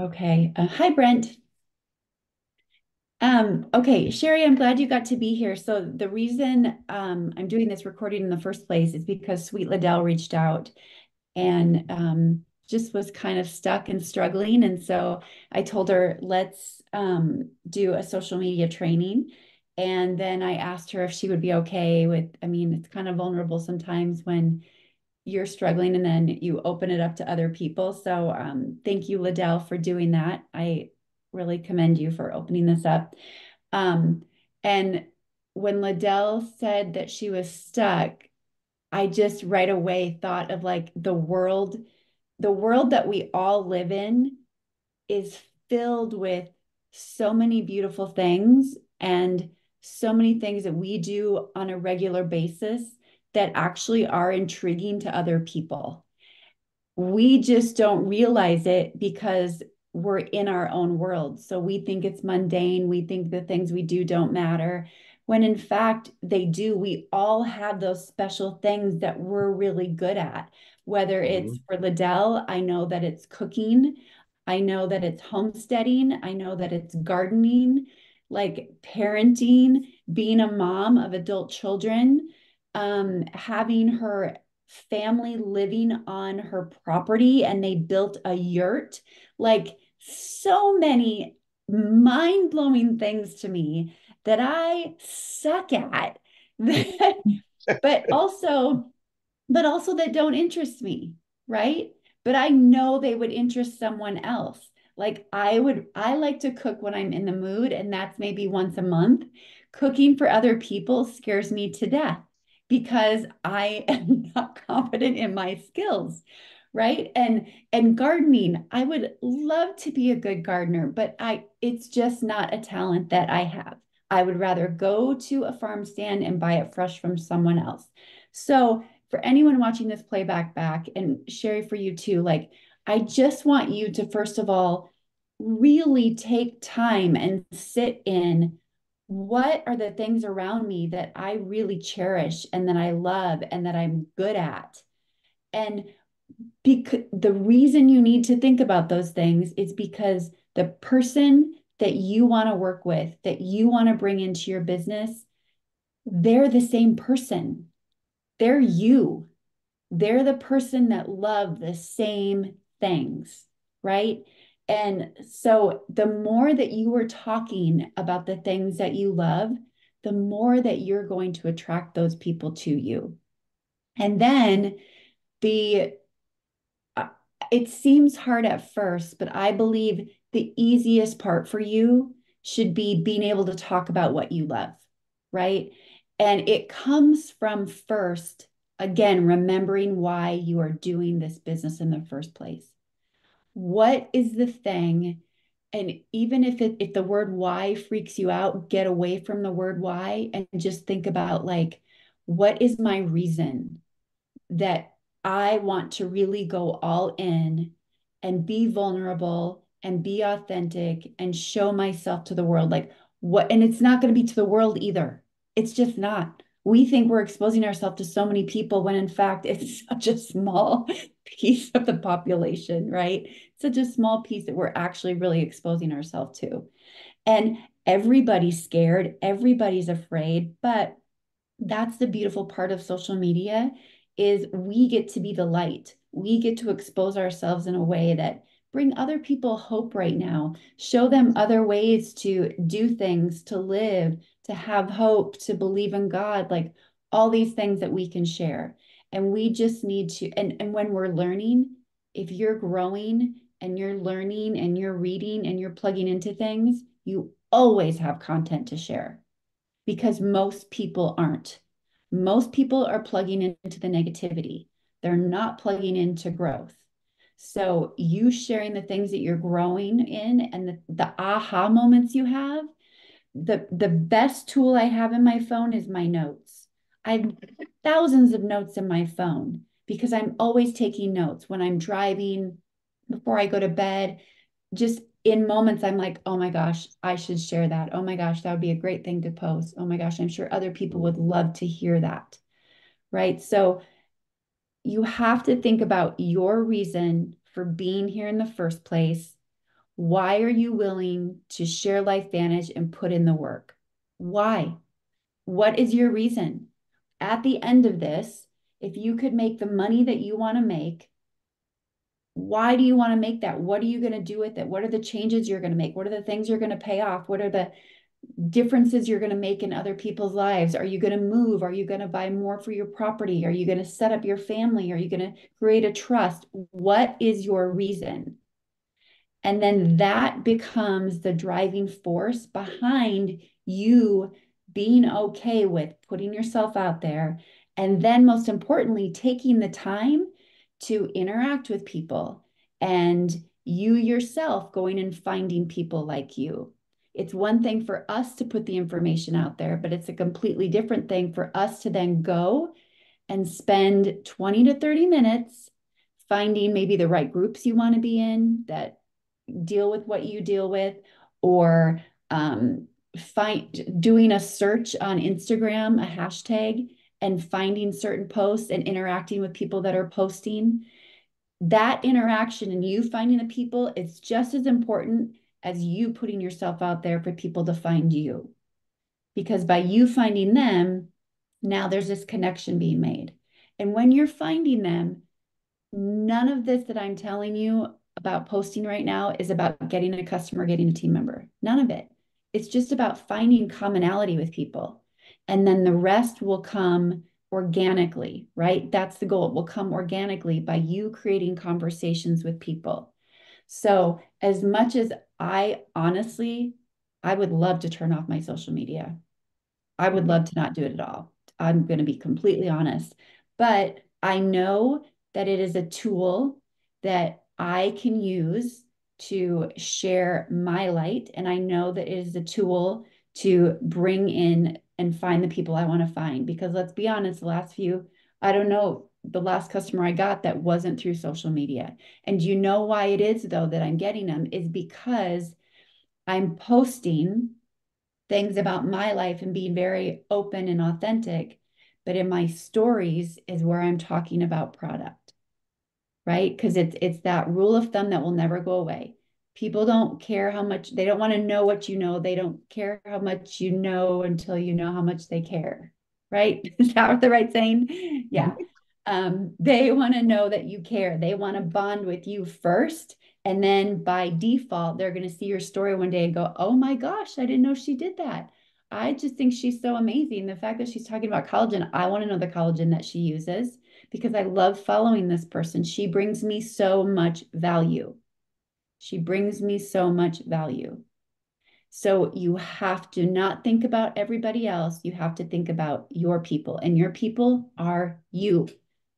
Okay. Uh, hi, Brent. Um, okay, Sherry, I'm glad you got to be here. So the reason um, I'm doing this recording in the first place is because Sweet Liddell reached out and um, just was kind of stuck and struggling. And so I told her, let's um, do a social media training. And then I asked her if she would be okay with, I mean, it's kind of vulnerable sometimes when you're struggling and then you open it up to other people. So um, thank you, Liddell, for doing that. I really commend you for opening this up. Um, and when Liddell said that she was stuck, I just right away thought of like the world, the world that we all live in is filled with so many beautiful things and so many things that we do on a regular basis that actually are intriguing to other people. We just don't realize it because we're in our own world. So we think it's mundane. We think the things we do don't matter, when in fact they do. We all have those special things that we're really good at. Whether it's mm-hmm. for Liddell, I know that it's cooking. I know that it's homesteading. I know that it's gardening, like parenting, being a mom of adult children, um, having her family living on her property and they built a yurt. Like so many mind blowing things to me that I suck at, but also, but also that don't interest me, right? But I know they would interest someone else. Like I would, I like to cook when I'm in the mood, and that's maybe once a month. Cooking for other people scares me to death because I am not confident in my skills right? And and gardening i would love to be a good gardener but i it's just not a talent that i have. I would rather go to a farm stand and buy it fresh from someone else. So for anyone watching this playback back and sherry for you too like i just want you to first of all really take time and sit in what are the things around me that I really cherish and that I love and that I'm good at? And because the reason you need to think about those things is because the person that you want to work with, that you want to bring into your business, they're the same person. They're you. They're the person that love the same things, right? And so the more that you are talking about the things that you love, the more that you're going to attract those people to you. And then the uh, it seems hard at first, but I believe the easiest part for you should be being able to talk about what you love, right? And it comes from first, again, remembering why you are doing this business in the first place what is the thing? And even if it if the word why freaks you out get away from the word why and just think about like what is my reason that i want to really go all in and be vulnerable and be authentic and show myself to the world? Like what and it's not going to be to the world either. It's just not we think we're exposing ourselves to so many people when in fact it's such a small piece of the population, right? Such a small piece that we're actually really exposing ourselves to. And everybody's scared, everybody's afraid, but that's the beautiful part of social media is we get to be the light. We get to expose ourselves in a way that bring other people hope right now. Show them other ways to do things, to live, to have hope, to believe in God, like all these things that we can share. And we just need to, and, and when we're learning, if you're growing and you're learning and you're reading and you're plugging into things, you always have content to share because most people aren't. Most people are plugging into the negativity. They're not plugging into growth. So you sharing the things that you're growing in and the, the aha moments you have, the the best tool I have in my phone is my notes. I have thousands of notes in my phone because I'm always taking notes when I'm driving, before I go to bed. Just in moments, I'm like, oh my gosh, I should share that. Oh my gosh, that would be a great thing to post. Oh my gosh, I'm sure other people would love to hear that. Right. So you have to think about your reason for being here in the first place. Why are you willing to share LifeVantage and put in the work? Why? What is your reason? At the end of this, if you could make the money that you want to make, why do you want to make that? What are you going to do with it? What are the changes you're going to make? What are the things you're going to pay off? What are the differences you're going to make in other people's lives? Are you going to move? Are you going to buy more for your property? Are you going to set up your family? Are you going to create a trust? What is your reason? And then that becomes the driving force behind you being okay with putting yourself out there. And then, most importantly, taking the time to interact with people and you yourself going and finding people like you. It's one thing for us to put the information out there, but it's a completely different thing for us to then go and spend 20 to 30 minutes finding maybe the right groups you want to be in that deal with what you deal with or um, find doing a search on Instagram, a hashtag, and finding certain posts and interacting with people that are posting. That interaction and you finding the people is just as important as you putting yourself out there for people to find you. Because by you finding them, now there's this connection being made. And when you're finding them, none of this that I'm telling you about posting right now is about getting a customer, getting a team member. None of it. It's just about finding commonality with people. And then the rest will come organically, right? That's the goal. It will come organically by you creating conversations with people. So, as much as I honestly, I would love to turn off my social media. I would love to not do it at all. I'm going to be completely honest. But I know that it is a tool that I can use to share my light. And I know that it is a tool to bring in and find the people I want to find. Because let's be honest, the last few, I don't know, the last customer I got that wasn't through social media. And you know why it is, though, that I'm getting them is because I'm posting things about my life and being very open and authentic. But in my stories is where I'm talking about product right? Because it's it's that rule of thumb that will never go away. People don't care how much they don't want to know what you know. They don't care how much you know until you know how much they care, right? Is that the right saying? Yeah. Mm-hmm. Um, they want to know that you care. They want to bond with you first. And then by default, they're going to see your story one day and go, oh my gosh, I didn't know she did that. I just think she's so amazing. The fact that she's talking about collagen, I want to know the collagen that she uses because I love following this person. She brings me so much value. She brings me so much value. So you have to not think about everybody else. You have to think about your people, and your people are you.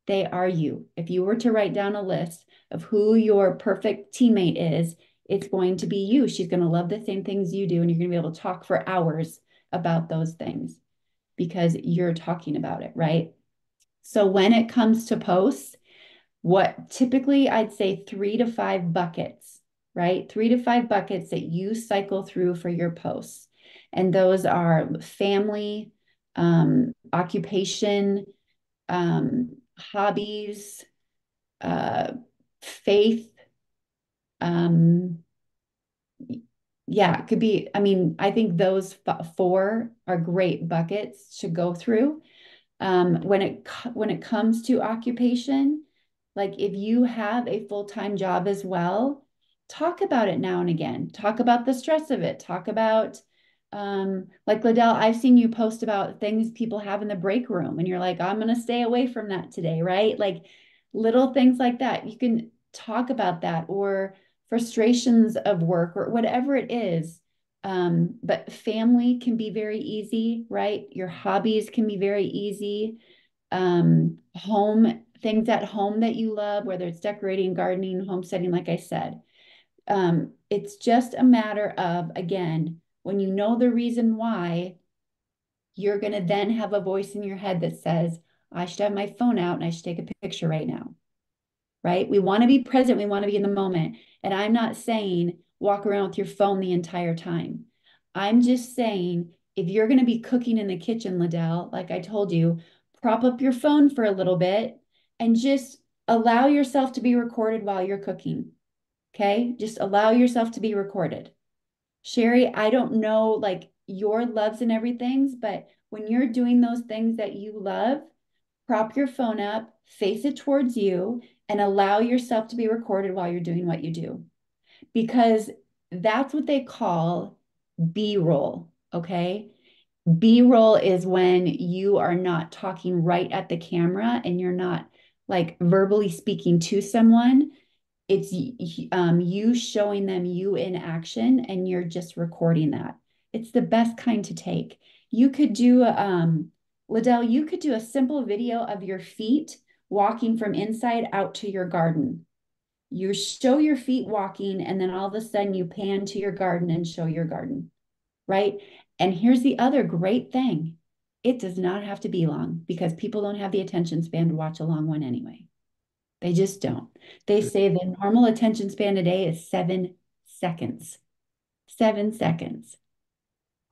They are you. If you were to write down a list of who your perfect teammate is, it's going to be you. She's going to love the same things you do, and you're going to be able to talk for hours about those things because you're talking about it, right? So when it comes to posts, what typically I'd say three to five buckets, right? Three to five buckets that you cycle through for your posts. And those are family, um, occupation, um, hobbies, uh, faith. Um, yeah, it could be. I mean, I think those four are great buckets to go through um, when it when it comes to occupation like if you have a full-time job as well talk about it now and again talk about the stress of it talk about um, like Liddell, I've seen you post about things people have in the break room, and you're like, I'm going to stay away from that today, right? Like little things like that. You can talk about that or frustrations of work or whatever it is. Um, but family can be very easy, right? Your hobbies can be very easy. Um, home things at home that you love, whether it's decorating, gardening, homesteading, like I said. Um, it's just a matter of, again, when you know the reason why, you're going to then have a voice in your head that says, I should have my phone out and I should take a picture right now. Right? We want to be present. We want to be in the moment. And I'm not saying walk around with your phone the entire time. I'm just saying, if you're going to be cooking in the kitchen, Liddell, like I told you, prop up your phone for a little bit and just allow yourself to be recorded while you're cooking. Okay. Just allow yourself to be recorded. Sherry, I don't know like your loves and everything's, but when you're doing those things that you love, prop your phone up, face it towards you, and allow yourself to be recorded while you're doing what you do. Because that's what they call B roll. Okay. B roll is when you are not talking right at the camera and you're not like verbally speaking to someone. It's um, you showing them you in action and you're just recording that. It's the best kind to take. You could do, um, Liddell, you could do a simple video of your feet walking from inside out to your garden. You show your feet walking, and then all of a sudden you pan to your garden and show your garden, right? And here's the other great thing it does not have to be long because people don't have the attention span to watch a long one anyway. They just don't. They say the normal attention span today is seven seconds. Seven seconds.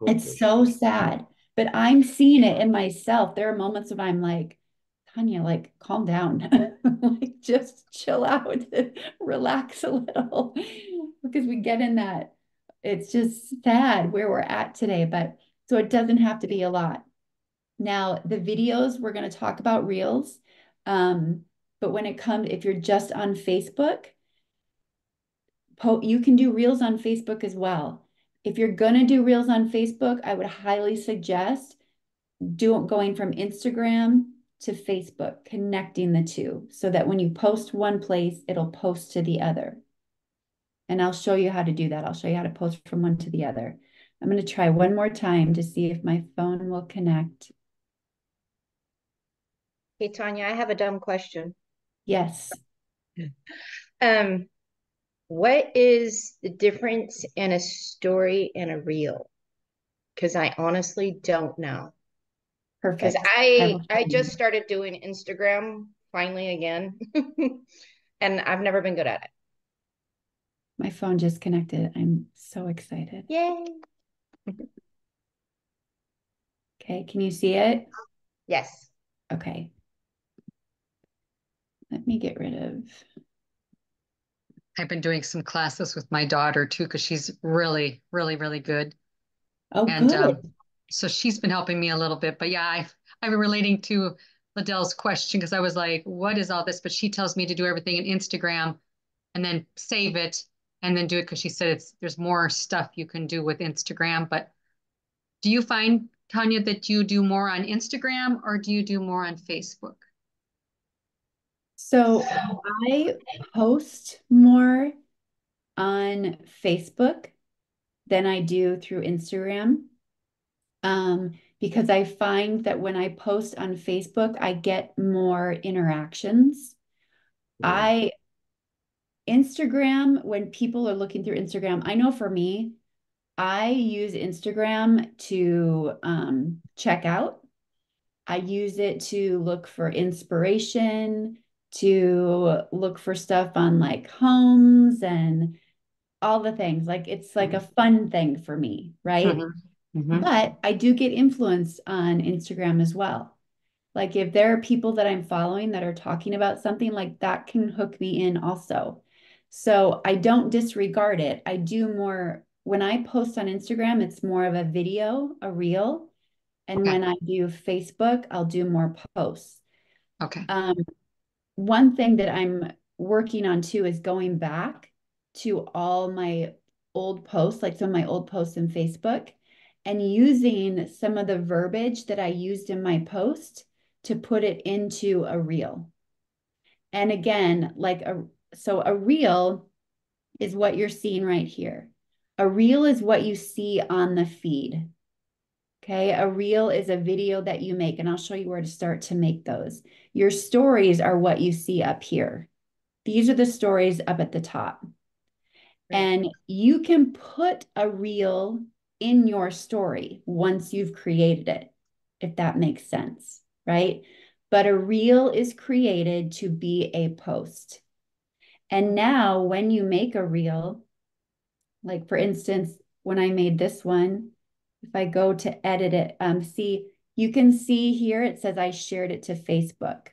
It's so sad, but I'm seeing it in myself. There are moments when I'm like, Tanya, like, calm down, like, just chill out, relax a little, because we get in that. It's just sad where we're at today, but so it doesn't have to be a lot. Now, the videos, we're going to talk about reels. Um, but when it comes, if you're just on Facebook, you can do reels on Facebook as well. If you're going to do reels on Facebook, I would highly suggest do, going from Instagram to Facebook, connecting the two so that when you post one place, it'll post to the other. And I'll show you how to do that. I'll show you how to post from one to the other. I'm going to try one more time to see if my phone will connect. Hey, Tanya, I have a dumb question. Yes. Um, what is the difference in a story and a reel? Because I honestly don't know. Perfect. Because I I, I just started doing Instagram finally again, and I've never been good at it. My phone just connected. I'm so excited. Yay! okay, can you see it? Yes. Okay. Let me get rid of. I've been doing some classes with my daughter too, because she's really, really, really good. Oh, and good. Um, so she's been helping me a little bit. But yeah, I I've been relating to Liddell's question because I was like, what is all this? But she tells me to do everything in Instagram and then save it and then do it because she said it's there's more stuff you can do with Instagram. But do you find, Tanya, that you do more on Instagram or do you do more on Facebook? So I post more on Facebook than I do through Instagram. Um, because I find that when I post on Facebook, I get more interactions. Yeah. I Instagram, when people are looking through Instagram, I know for me, I use Instagram to um, check out. I use it to look for inspiration, to look for stuff on like homes and all the things. Like it's like a fun thing for me, right? Mm-hmm. Mm-hmm. But I do get influenced on Instagram as well. Like if there are people that I'm following that are talking about something like that can hook me in also. So I don't disregard it. I do more when I post on Instagram, it's more of a video, a reel. And okay. when I do Facebook, I'll do more posts. Okay. Um, one thing that I'm working on too is going back to all my old posts, like some of my old posts in Facebook, and using some of the verbiage that I used in my post to put it into a reel. And again, like a so a reel is what you're seeing right here. A reel is what you see on the feed. Okay, a reel is a video that you make, and I'll show you where to start to make those. Your stories are what you see up here. These are the stories up at the top. And you can put a reel in your story once you've created it, if that makes sense, right? But a reel is created to be a post. And now, when you make a reel, like for instance, when I made this one, if I go to edit it, um, see, you can see here it says I shared it to Facebook.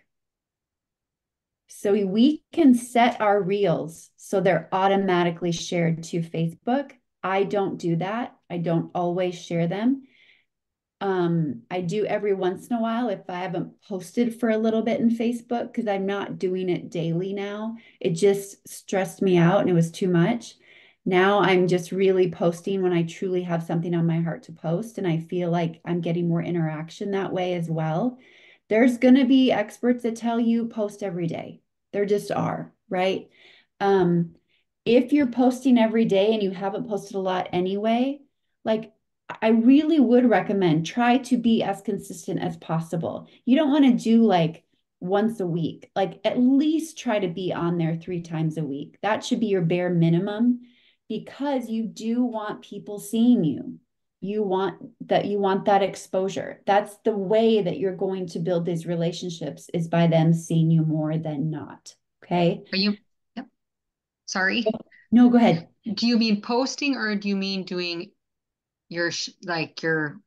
So we can set our reels so they're automatically shared to Facebook. I don't do that. I don't always share them. Um, I do every once in a while if I haven't posted for a little bit in Facebook because I'm not doing it daily now. It just stressed me out and it was too much. Now I'm just really posting when I truly have something on my heart to post, and I feel like I'm getting more interaction that way as well. There's going to be experts that tell you post every day. There just are, right? Um, if you're posting every day and you haven't posted a lot anyway, like I really would recommend try to be as consistent as possible. You don't want to do like once a week, like at least try to be on there three times a week. That should be your bare minimum because you do want people seeing you. You want that you want that exposure. That's the way that you're going to build these relationships is by them seeing you more than not. Okay? Are you yep. Sorry. No, go ahead. Do you mean posting or do you mean doing your like your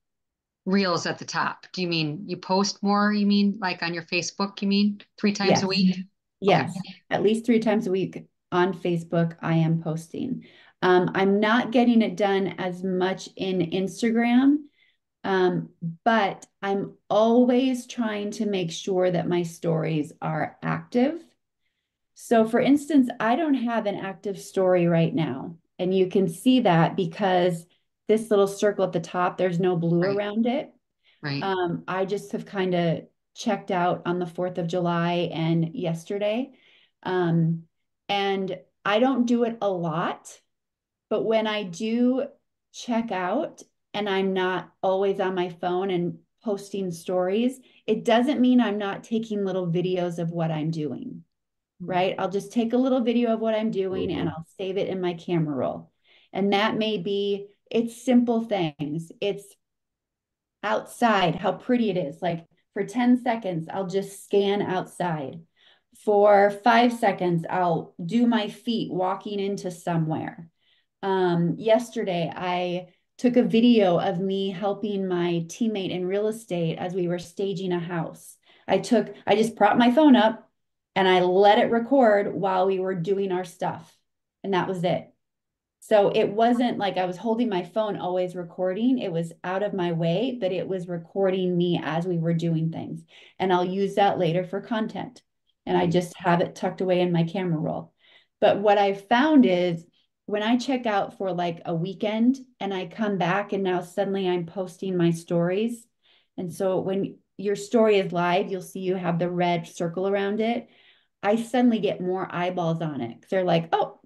reels at the top? Do you mean you post more? You mean like on your Facebook? You mean three times yes. a week? Yes, okay. at least three times a week on Facebook. I am posting. Um, I'm not getting it done as much in Instagram, um, but I'm always trying to make sure that my stories are active. So, for instance, I don't have an active story right now. And you can see that because this little circle at the top, there's no blue right. around it. Right. Um, I just have kind of checked out on the 4th of July and yesterday. Um, and I don't do it a lot, but when I do check out and I'm not always on my phone and posting stories, it doesn't mean I'm not taking little videos of what I'm doing, mm-hmm. right? I'll just take a little video of what I'm doing mm-hmm. and I'll save it in my camera roll. And that may be it's simple things. It's outside, how pretty it is. Like for 10 seconds, I'll just scan outside. For five seconds, I'll do my feet walking into somewhere. Um, yesterday, I took a video of me helping my teammate in real estate as we were staging a house. I took, I just propped my phone up and I let it record while we were doing our stuff. And that was it. So it wasn't like I was holding my phone always recording. It was out of my way, but it was recording me as we were doing things. And I'll use that later for content. And I just have it tucked away in my camera roll. But what I found is when I check out for like a weekend and I come back and now suddenly I'm posting my stories. And so when your story is live, you'll see you have the red circle around it. I suddenly get more eyeballs on it. They're like, oh,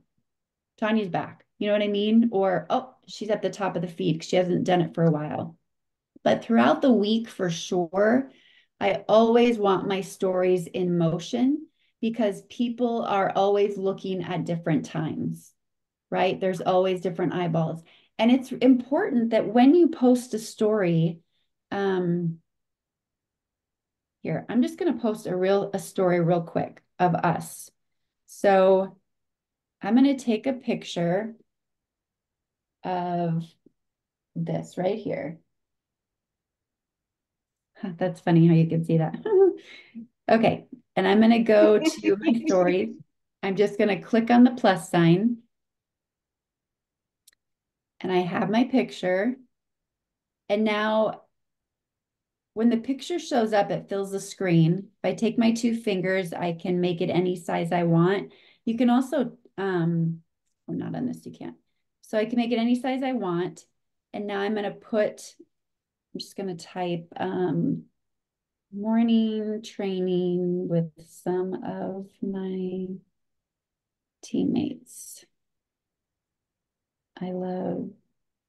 Tanya's back. You know what I mean? Or, oh, she's at the top of the feed because she hasn't done it for a while. But throughout the week, for sure, I always want my stories in motion because people are always looking at different times, right? There's always different eyeballs. And it's important that when you post a story, um, here, I'm just going to post a real a story real quick of us. So I'm going to take a picture of this right here. That's funny how you can see that. okay, and I'm going to go to my stories. I'm just going to click on the plus sign. And I have my picture. And now when the picture shows up, it fills the screen. If I take my two fingers, I can make it any size I want. You can also, um, I'm not on this, you can't. So I can make it any size I want. And now I'm going to put, I'm just going to type um, morning training with some of my teammates. I love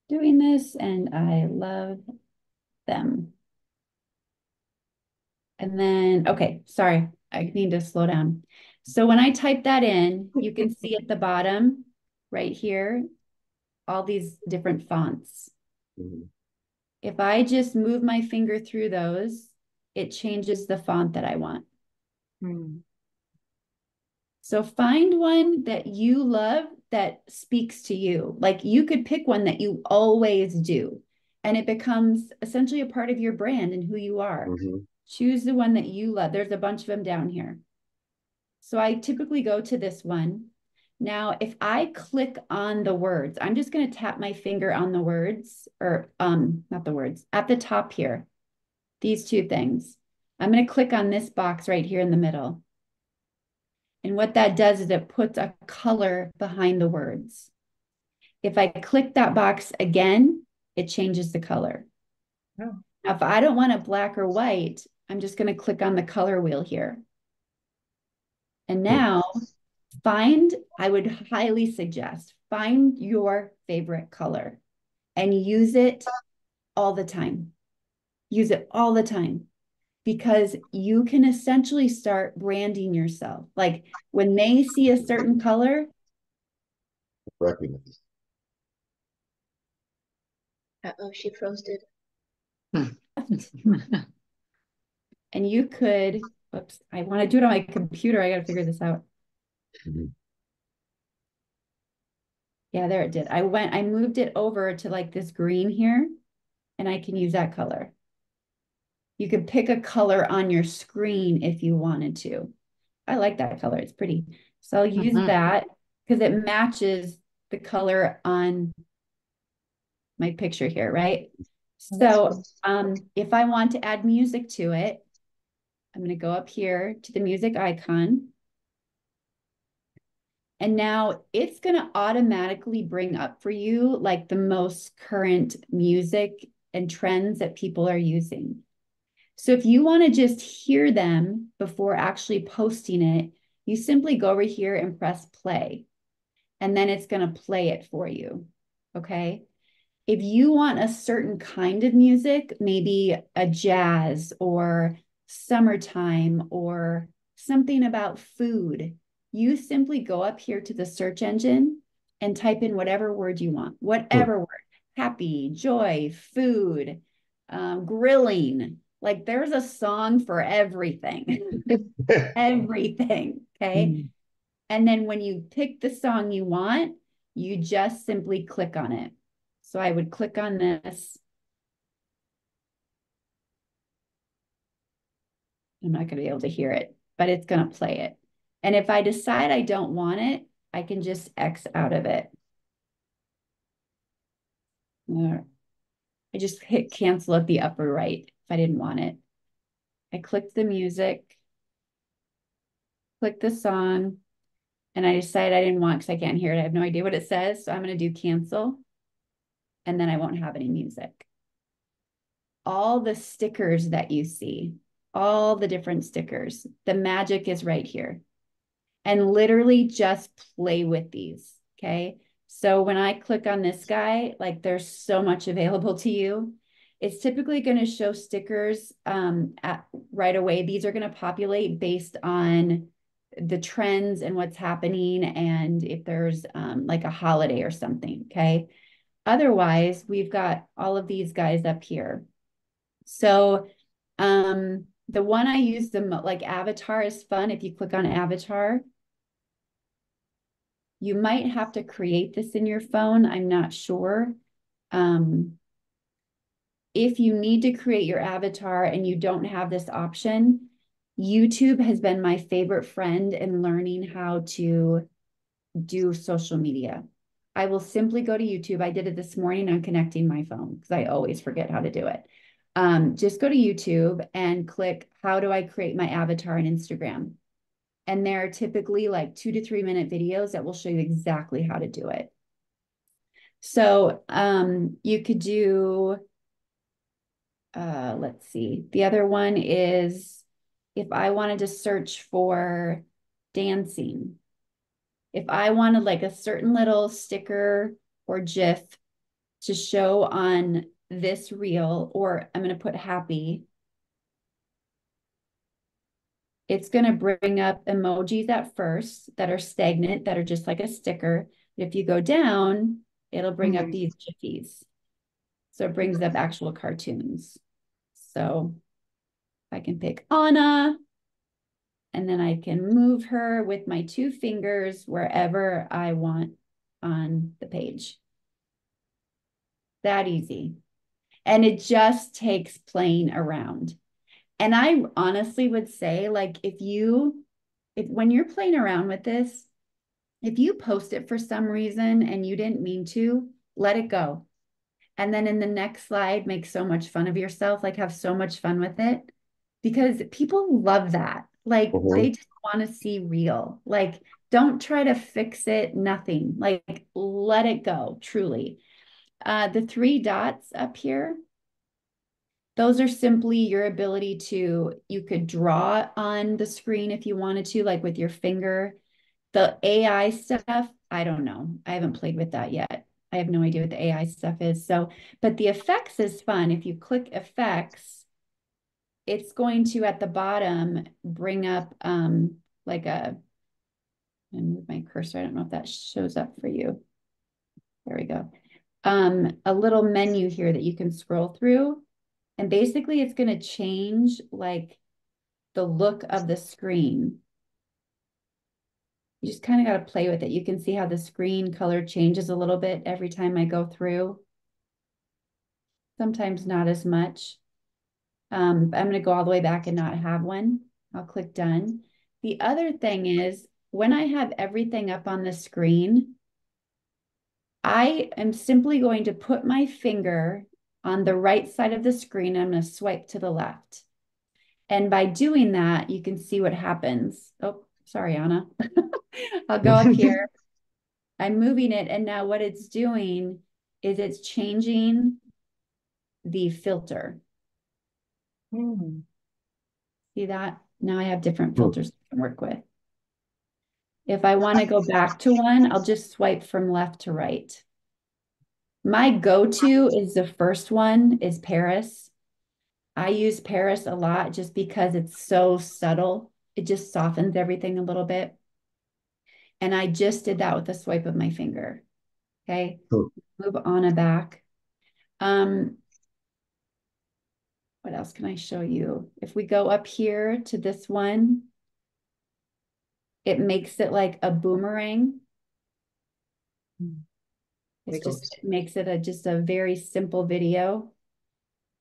doing this and I love them. And then, okay, sorry, I need to slow down. So when I type that in, you can see at the bottom right here, all these different fonts. Mm-hmm. If I just move my finger through those, it changes the font that I want. Mm. So find one that you love that speaks to you. Like you could pick one that you always do, and it becomes essentially a part of your brand and who you are. Mm-hmm. Choose the one that you love. There's a bunch of them down here. So I typically go to this one. Now, if I click on the words, I'm just going to tap my finger on the words or um, not the words at the top here, these two things. I'm going to click on this box right here in the middle. And what that does is it puts a color behind the words. If I click that box again, it changes the color. Oh. Now, if I don't want it black or white, I'm just going to click on the color wheel here. And hmm. now find, I would highly suggest, find your favorite color and use it all the time. Use it all the time because you can essentially start branding yourself. Like when they see a certain color, recognize. Uh oh, she froze it. and you could, oops, I want to do it on my computer. I got to figure this out. Mm -hmm. Yeah, there it did. I went, I moved it over to like this green here, and I can use that color. You could pick a color on your screen if you wanted to. I like that color. It's pretty. So I'll use mm -hmm. that because it matches the color on my picture here, right? So um, if I want to add music to it, I'm going to go up here to the music icon. And now it's going to automatically bring up for you like the most current music and trends that people are using. So if you want to just hear them before actually posting it, you simply go over here and press play. And then it's going to play it for you. Okay. If you want a certain kind of music, maybe a jazz or summertime or something about food, you simply go up here to the search engine and type in whatever word you want, whatever word happy, joy, food, um, grilling, like there's a song for everything. everything. Okay. Mm. And then when you pick the song you want, you just simply click on it. So I would click on this. I'm not going to be able to hear it, but it's going to play it. And if I decide I don't want it, I can just X out of it. I just hit cancel at the upper right. I didn't want it. I clicked the music, clicked the song, and I decided I didn't want because I can't hear it. I have no idea what it says. So I'm going to do cancel, and then I won't have any music. All the stickers that you see, all the different stickers, the magic is right here. And literally just play with these, okay? So when I click on this guy, like there's so much available to you. It's typically going to show stickers um, at, right away. These are going to populate based on the trends and what's happening and if there's um, like a holiday or something, okay? Otherwise, we've got all of these guys up here. So um, the one I use the most, like avatar is fun. If you click on avatar, you might have to create this in your phone. I'm not sure. Um, if you need to create your avatar and you don't have this option, YouTube has been my favorite friend in learning how to do social media. I will simply go to YouTube. I did it this morning on connecting my phone because I always forget how to do it. Um, just go to YouTube and click, how do I create my avatar on Instagram? And there are typically like two to three minute videos that will show you exactly how to do it. So um, you could do uh, let's see. The other one is if I wanted to search for dancing. If I wanted like a certain little sticker or GIF to show on this reel, or I'm going to put happy, it's going to bring up emojis at first that are stagnant, that are just like a sticker. If you go down, it'll bring mm -hmm. up these jiffies. So it brings up actual cartoons. So I can pick Anna and then I can move her with my two fingers wherever I want on the page. That easy. And it just takes playing around. And I honestly would say, like, if you if when you're playing around with this, if you post it for some reason and you didn't mean to, let it go. And then in the next slide, make so much fun of yourself, like have so much fun with it because people love that. Like mm-hmm. they just want to see real. Like don't try to fix it, nothing. Like let it go, truly. Uh, the three dots up here, those are simply your ability to, you could draw on the screen if you wanted to, like with your finger. The AI stuff, I don't know. I haven't played with that yet. I have no idea what the AI stuff is. So, but the effects is fun. If you click effects, it's going to at the bottom bring up um, like a, and move my cursor. I don't know if that shows up for you. There we go. Um, a little menu here that you can scroll through. And basically it's going to change like the look of the screen. You just kind of got to play with it. You can see how the screen color changes a little bit every time I go through. Sometimes not as much. Um, I'm going to go all the way back and not have one. I'll click done. The other thing is when I have everything up on the screen, I am simply going to put my finger on the right side of the screen. I'm going to swipe to the left. And by doing that, you can see what happens. Oh, sorry, Anna. I'll go up here. I'm moving it. And now what it's doing is it's changing the filter. Hmm. See that? Now I have different hmm. filters to work with. If I want to go back to one, I'll just swipe from left to right. My go-to is the first one is Paris. I use Paris a lot just because it's so subtle. It just softens everything a little bit. And I just did that with a swipe of my finger. Okay. Cool. Move on a back. Um, what else can I show you? If we go up here to this one, it makes it like a boomerang. It just makes it a just a very simple video.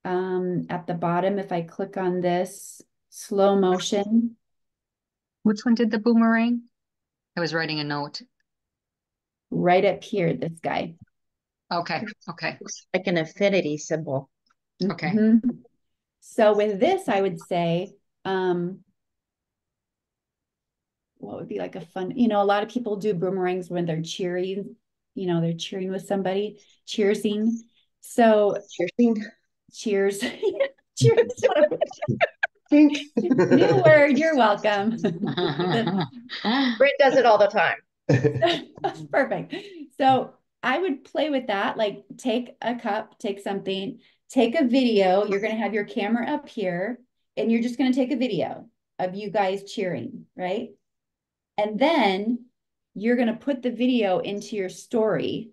Um, at the bottom, if I click on this slow motion. Which one did the boomerang? I was writing a note. Right up here, this guy. Okay, okay. Looks like an affinity symbol. Okay. Mm -hmm. So with this, I would say, um, what would be like a fun, you know, a lot of people do boomerangs when they're cheering, you know, they're cheering with somebody, cheersing. So cheersing, cheers, cheers. New word, you're welcome. Britt does it all the time. Perfect. So I would play with that, like take a cup, take something, take a video. You're going to have your camera up here, and you're just going to take a video of you guys cheering, right? And then you're going to put the video into your story.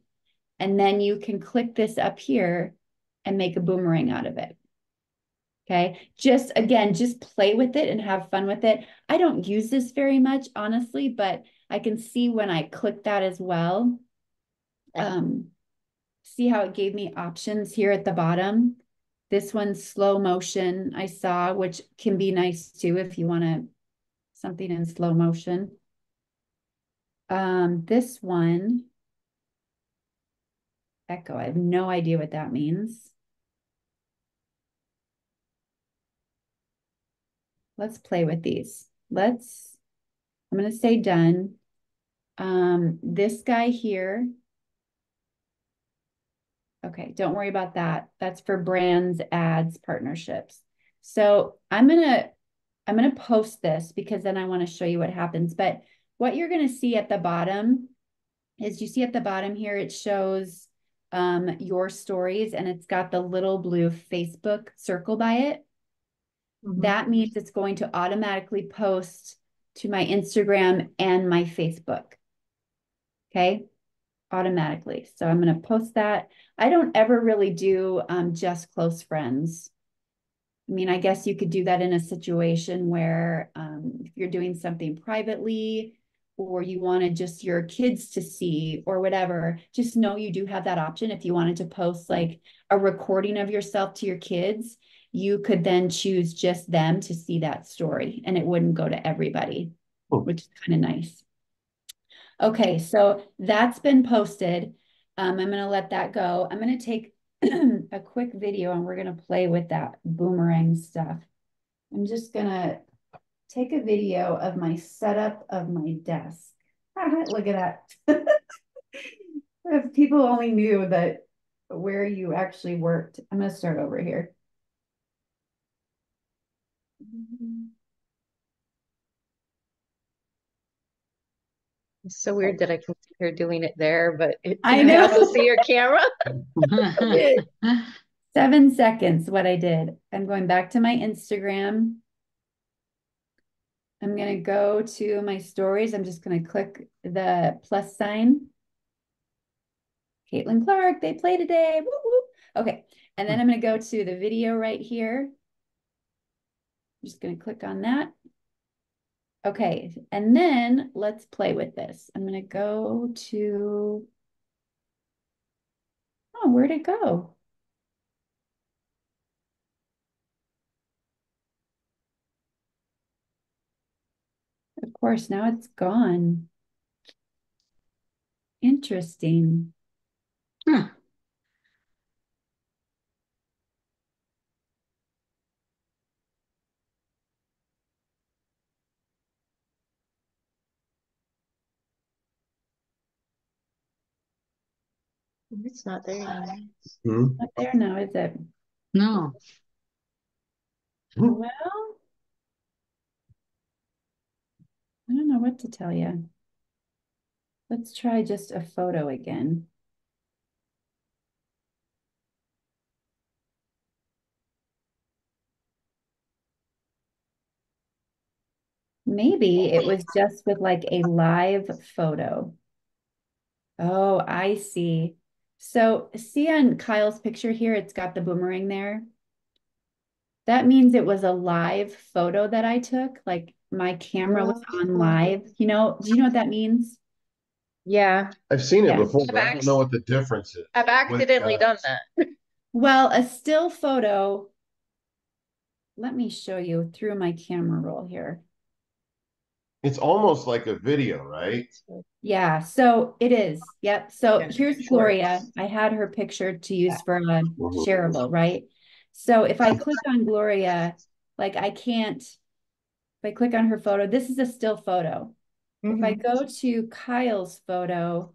And then you can click this up here and make a boomerang out of it. Okay. Just again, just play with it and have fun with it. I don't use this very much, honestly, but I can see when I click that as well. Um, see how it gave me options here at the bottom. This one's slow motion I saw, which can be nice too if you want to something in slow motion. Um, this one, echo, I have no idea what that means. Let's play with these. Let's, I'm going to say done. Um, this guy here. Okay, don't worry about that. That's for brands, ads, partnerships. So I'm going to, I'm going to post this because then I want to show you what happens. But what you're going to see at the bottom is you see at the bottom here, it shows um, your stories and it's got the little blue Facebook circle by it. Mm-hmm. That means it's going to automatically post to my Instagram and my Facebook. Okay, automatically. So I'm going to post that. I don't ever really do um, just close friends. I mean, I guess you could do that in a situation where um, if you're doing something privately or you wanted just your kids to see or whatever, just know you do have that option. If you wanted to post like a recording of yourself to your kids, you could then choose just them to see that story and it wouldn't go to everybody. which is kind of nice. Okay, so that's been posted. Um, I'm going to let that go. I'm going to take a quick video and we're going to play with that boomerang stuff. I'm just going to take a video of my setup of my desk. Look at that. if people only knew that where you actually worked. I'm going to start over here. Mm-hmm. It's so weird that I can see her doing it there, but it, I know. also see your camera. Seven seconds, what I did. I'm going back to my Instagram. I'm going to go to my stories. I'm just going to click the plus sign. Caitlin Clark, they play today. Woo -woo. Okay. And then I'm going to go to the video right here. Just going to click on that. Okay. And then let's play with this. I'm going to go to, oh, where'd it go? Of course, now it's gone. Interesting. Huh. It's not there anymore. Hmm? Not there now, is it? No. Well, I don't know what to tell you. Let's try just a photo again. Maybe it was just with like a live photo. Oh, I see. So see on Kyle's picture here, it's got the boomerang there. That means it was a live photo that I took. Like my camera was oh, on live. You know, do you know what that means? Yeah. I've seen it yeah. before, but I don't know what the difference is. I've accidentally done that. well, a still photo. Let me show you through my camera roll here. It's almost like a video, right? Yeah, so it is. Yep. So yeah, here's sure. Gloria. I had her picture to use for a mm-hmm. shareable, right? So if I click on Gloria, like I can't, if I click on her photo, this is a still photo. Mm-hmm. If I mm-hmm. go to Kyle's photo,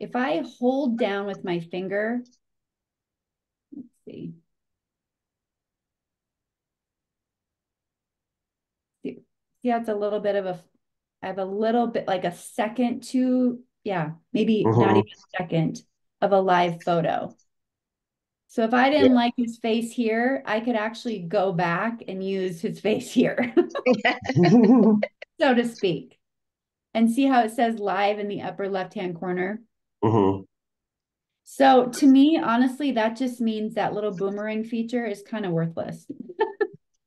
if I hold down with my finger, let's see. Yeah, it's a little bit of a, I have a little bit like a second to, yeah, maybe not uh-huh. even a second of a live photo. So if I didn't yeah. like his face here, I could actually go back and use his face here, so to speak. And see how it says live in the upper left hand corner? Uh-huh. So to me, honestly, that just means that little boomerang feature is kind of worthless.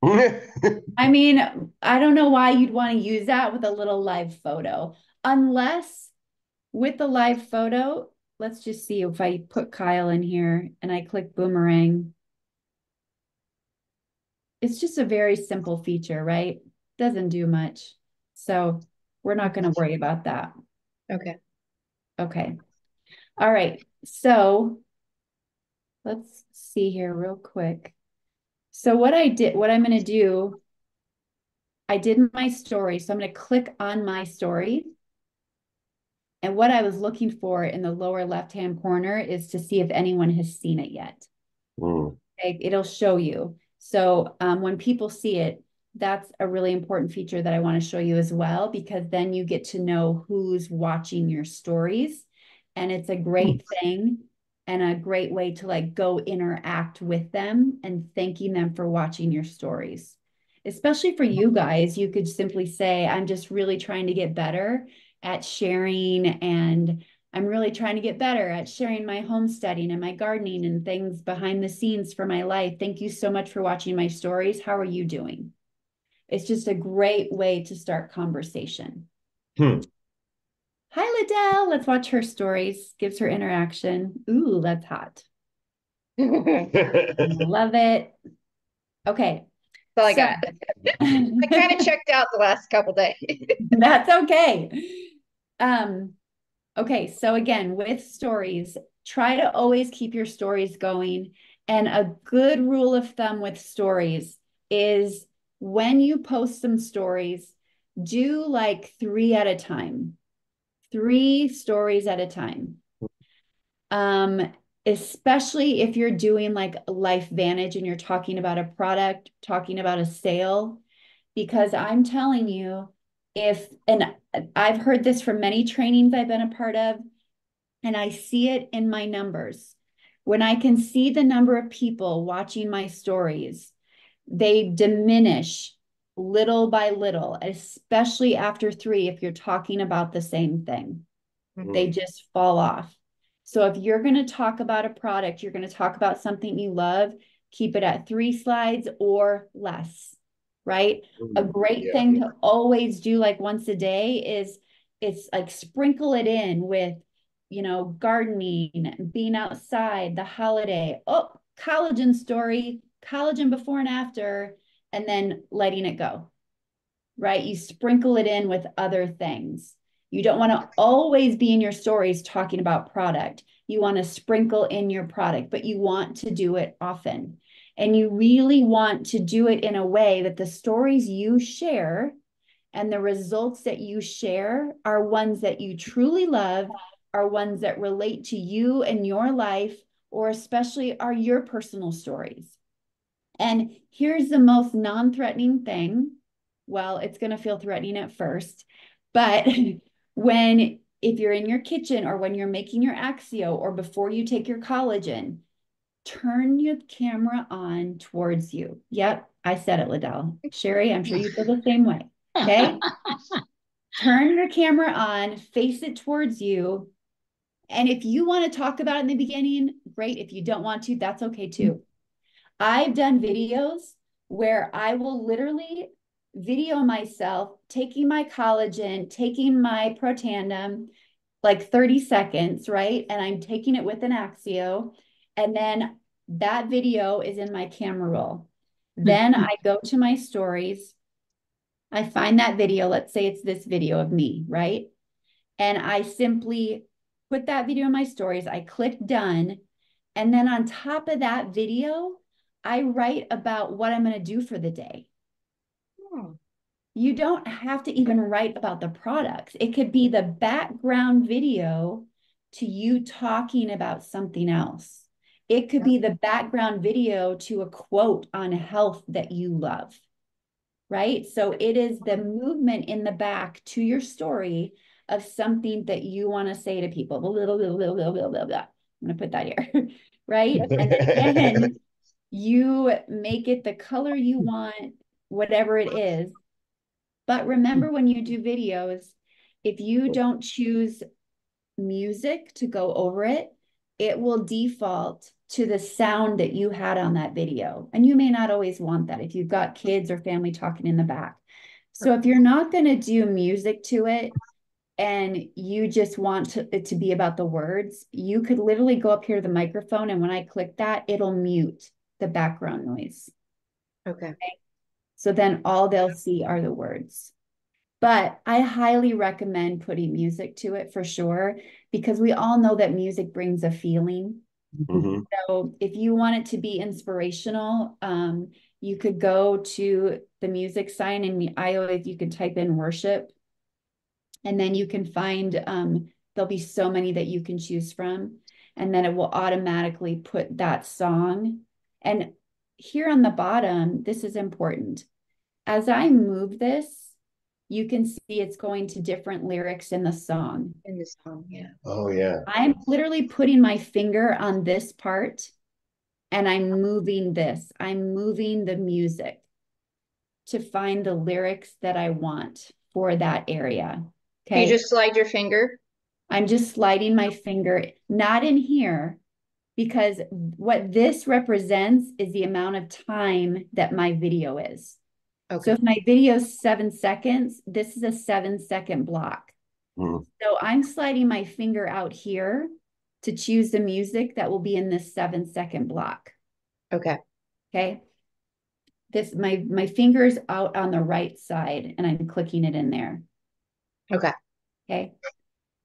I mean, I don't know why you'd want to use that with a little live photo, unless with the live photo, let's just see if I put Kyle in here and I click boomerang. It's just a very simple feature, right? Doesn't do much. So we're not going to worry about that. Okay. Okay. All right. So let's see here real quick. So what I did, what I'm going to do, I did my story. So I'm going to click on my story. And what I was looking for in the lower left-hand corner is to see if anyone has seen it yet. Mm. Okay, it'll show you. So um, when people see it, that's a really important feature that I want to show you as well, because then you get to know who's watching your stories. And it's a great mm. thing and a great way to like go interact with them and thanking them for watching your stories. Especially for you guys, you could simply say, I'm just really trying to get better at sharing and I'm really trying to get better at sharing my homesteading and my gardening and things behind the scenes for my life. Thank you so much for watching my stories. How are you doing? It's just a great way to start conversation. Hmm. Hi, Liddell. Let's watch her stories. Gives her interaction. Ooh, that's hot. Love it. Okay. That's all I got. I kind of checked out the last couple days. That's okay. Um, okay, so again, with stories, try to always keep your stories going. And a good rule of thumb with stories is when you post some stories, do like three at a time, three stories at a time. Um, especially if you're doing like LifeVantage and you're talking about a product, talking about a sale, because I'm telling you, if, and I've heard this from many trainings I've been a part of, and I see it in my numbers. When I can see the number of people watching my stories, they diminish little by little, especially after three, if you're talking about the same thing. Mm-hmm. They just fall off. So if you're going to talk about a product, you're going to talk about something you love, keep it at three slides or less, right? Mm-hmm. A great yeah. thing to always do like once a day is it's like sprinkle it in with, you know, gardening, being outside, the holiday. Oh, collagen story, collagen before and after, and then letting it go, right? You sprinkle it in with other things. You don't want to always be in your stories talking about product. You want to sprinkle in your product, but you want to do it often. And you really want to do it in a way that the stories you share and the results that you share are ones that you truly love, are ones that relate to you and your life, or especially are your personal stories. And here's the most non threatening thing. Well, it's going to feel threatening at first, but when if you're in your kitchen or when you're making your Axio or before you take your collagen, turn your camera on towards you. Yep, I said it, Liddell. Sherry, I'm sure you feel the same way. Okay. turn your camera on, face it towards you. And if you want to talk about it in the beginning, great. If you don't want to, that's okay too. I've done videos where I will literally video myself taking my collagen, taking my Protandim, like 30 seconds, right? And I'm taking it with an Axio. And then that video is in my camera roll. Then mm-hmm. I go to my stories. I find that video. Let's say it's this video of me, right? And I simply put that video in my stories. I click done. And then on top of that video, I write about what I'm going to do for the day. Hmm. You don't have to even write about the products. It could be the background video to you talking about something else. It could be the background video to a quote on health that you love. Right? So it is the movement in the back to your story of something that you want to say to people. Blah, blah, blah, blah, blah, blah, blah. I'm going to put that here. right? And then you make it the color you want, whatever it is. But remember when you do videos, if you don't choose music to go over it, it will default to the sound that you had on that video. And you may not always want that if you've got kids or family talking in the back. So if you're not going to do music to it and you just want to, it to be about the words, you could literally go up here to the microphone and when I click that, it'll mute the background noise. Okay. okay. So then all they'll see are the words. But I highly recommend putting music to it for sure, because we all know that music brings a feeling. Mm-hmm. So if you want it to be inspirational, um, you could go to the music sign in I always you can type in worship and then you can find um, there'll be so many that you can choose from and then it will automatically put that song and here on the bottom, this is important. As I move this, you can see it's going to different lyrics in the song. In the song, yeah. Oh, yeah. I'm literally putting my finger on this part and I'm moving this. I'm moving the music to find the lyrics that I want for that area. Okay. You just slide your finger? I'm just sliding my finger, not in here, because what this represents is the amount of time that my video is. Okay. So if my video is seven seconds, this is a seven second block. Mm. So I'm sliding my finger out here to choose the music that will be in this seven second block. Okay. Okay. this my my fingers out on the right side and I'm clicking it in there. Okay. Okay.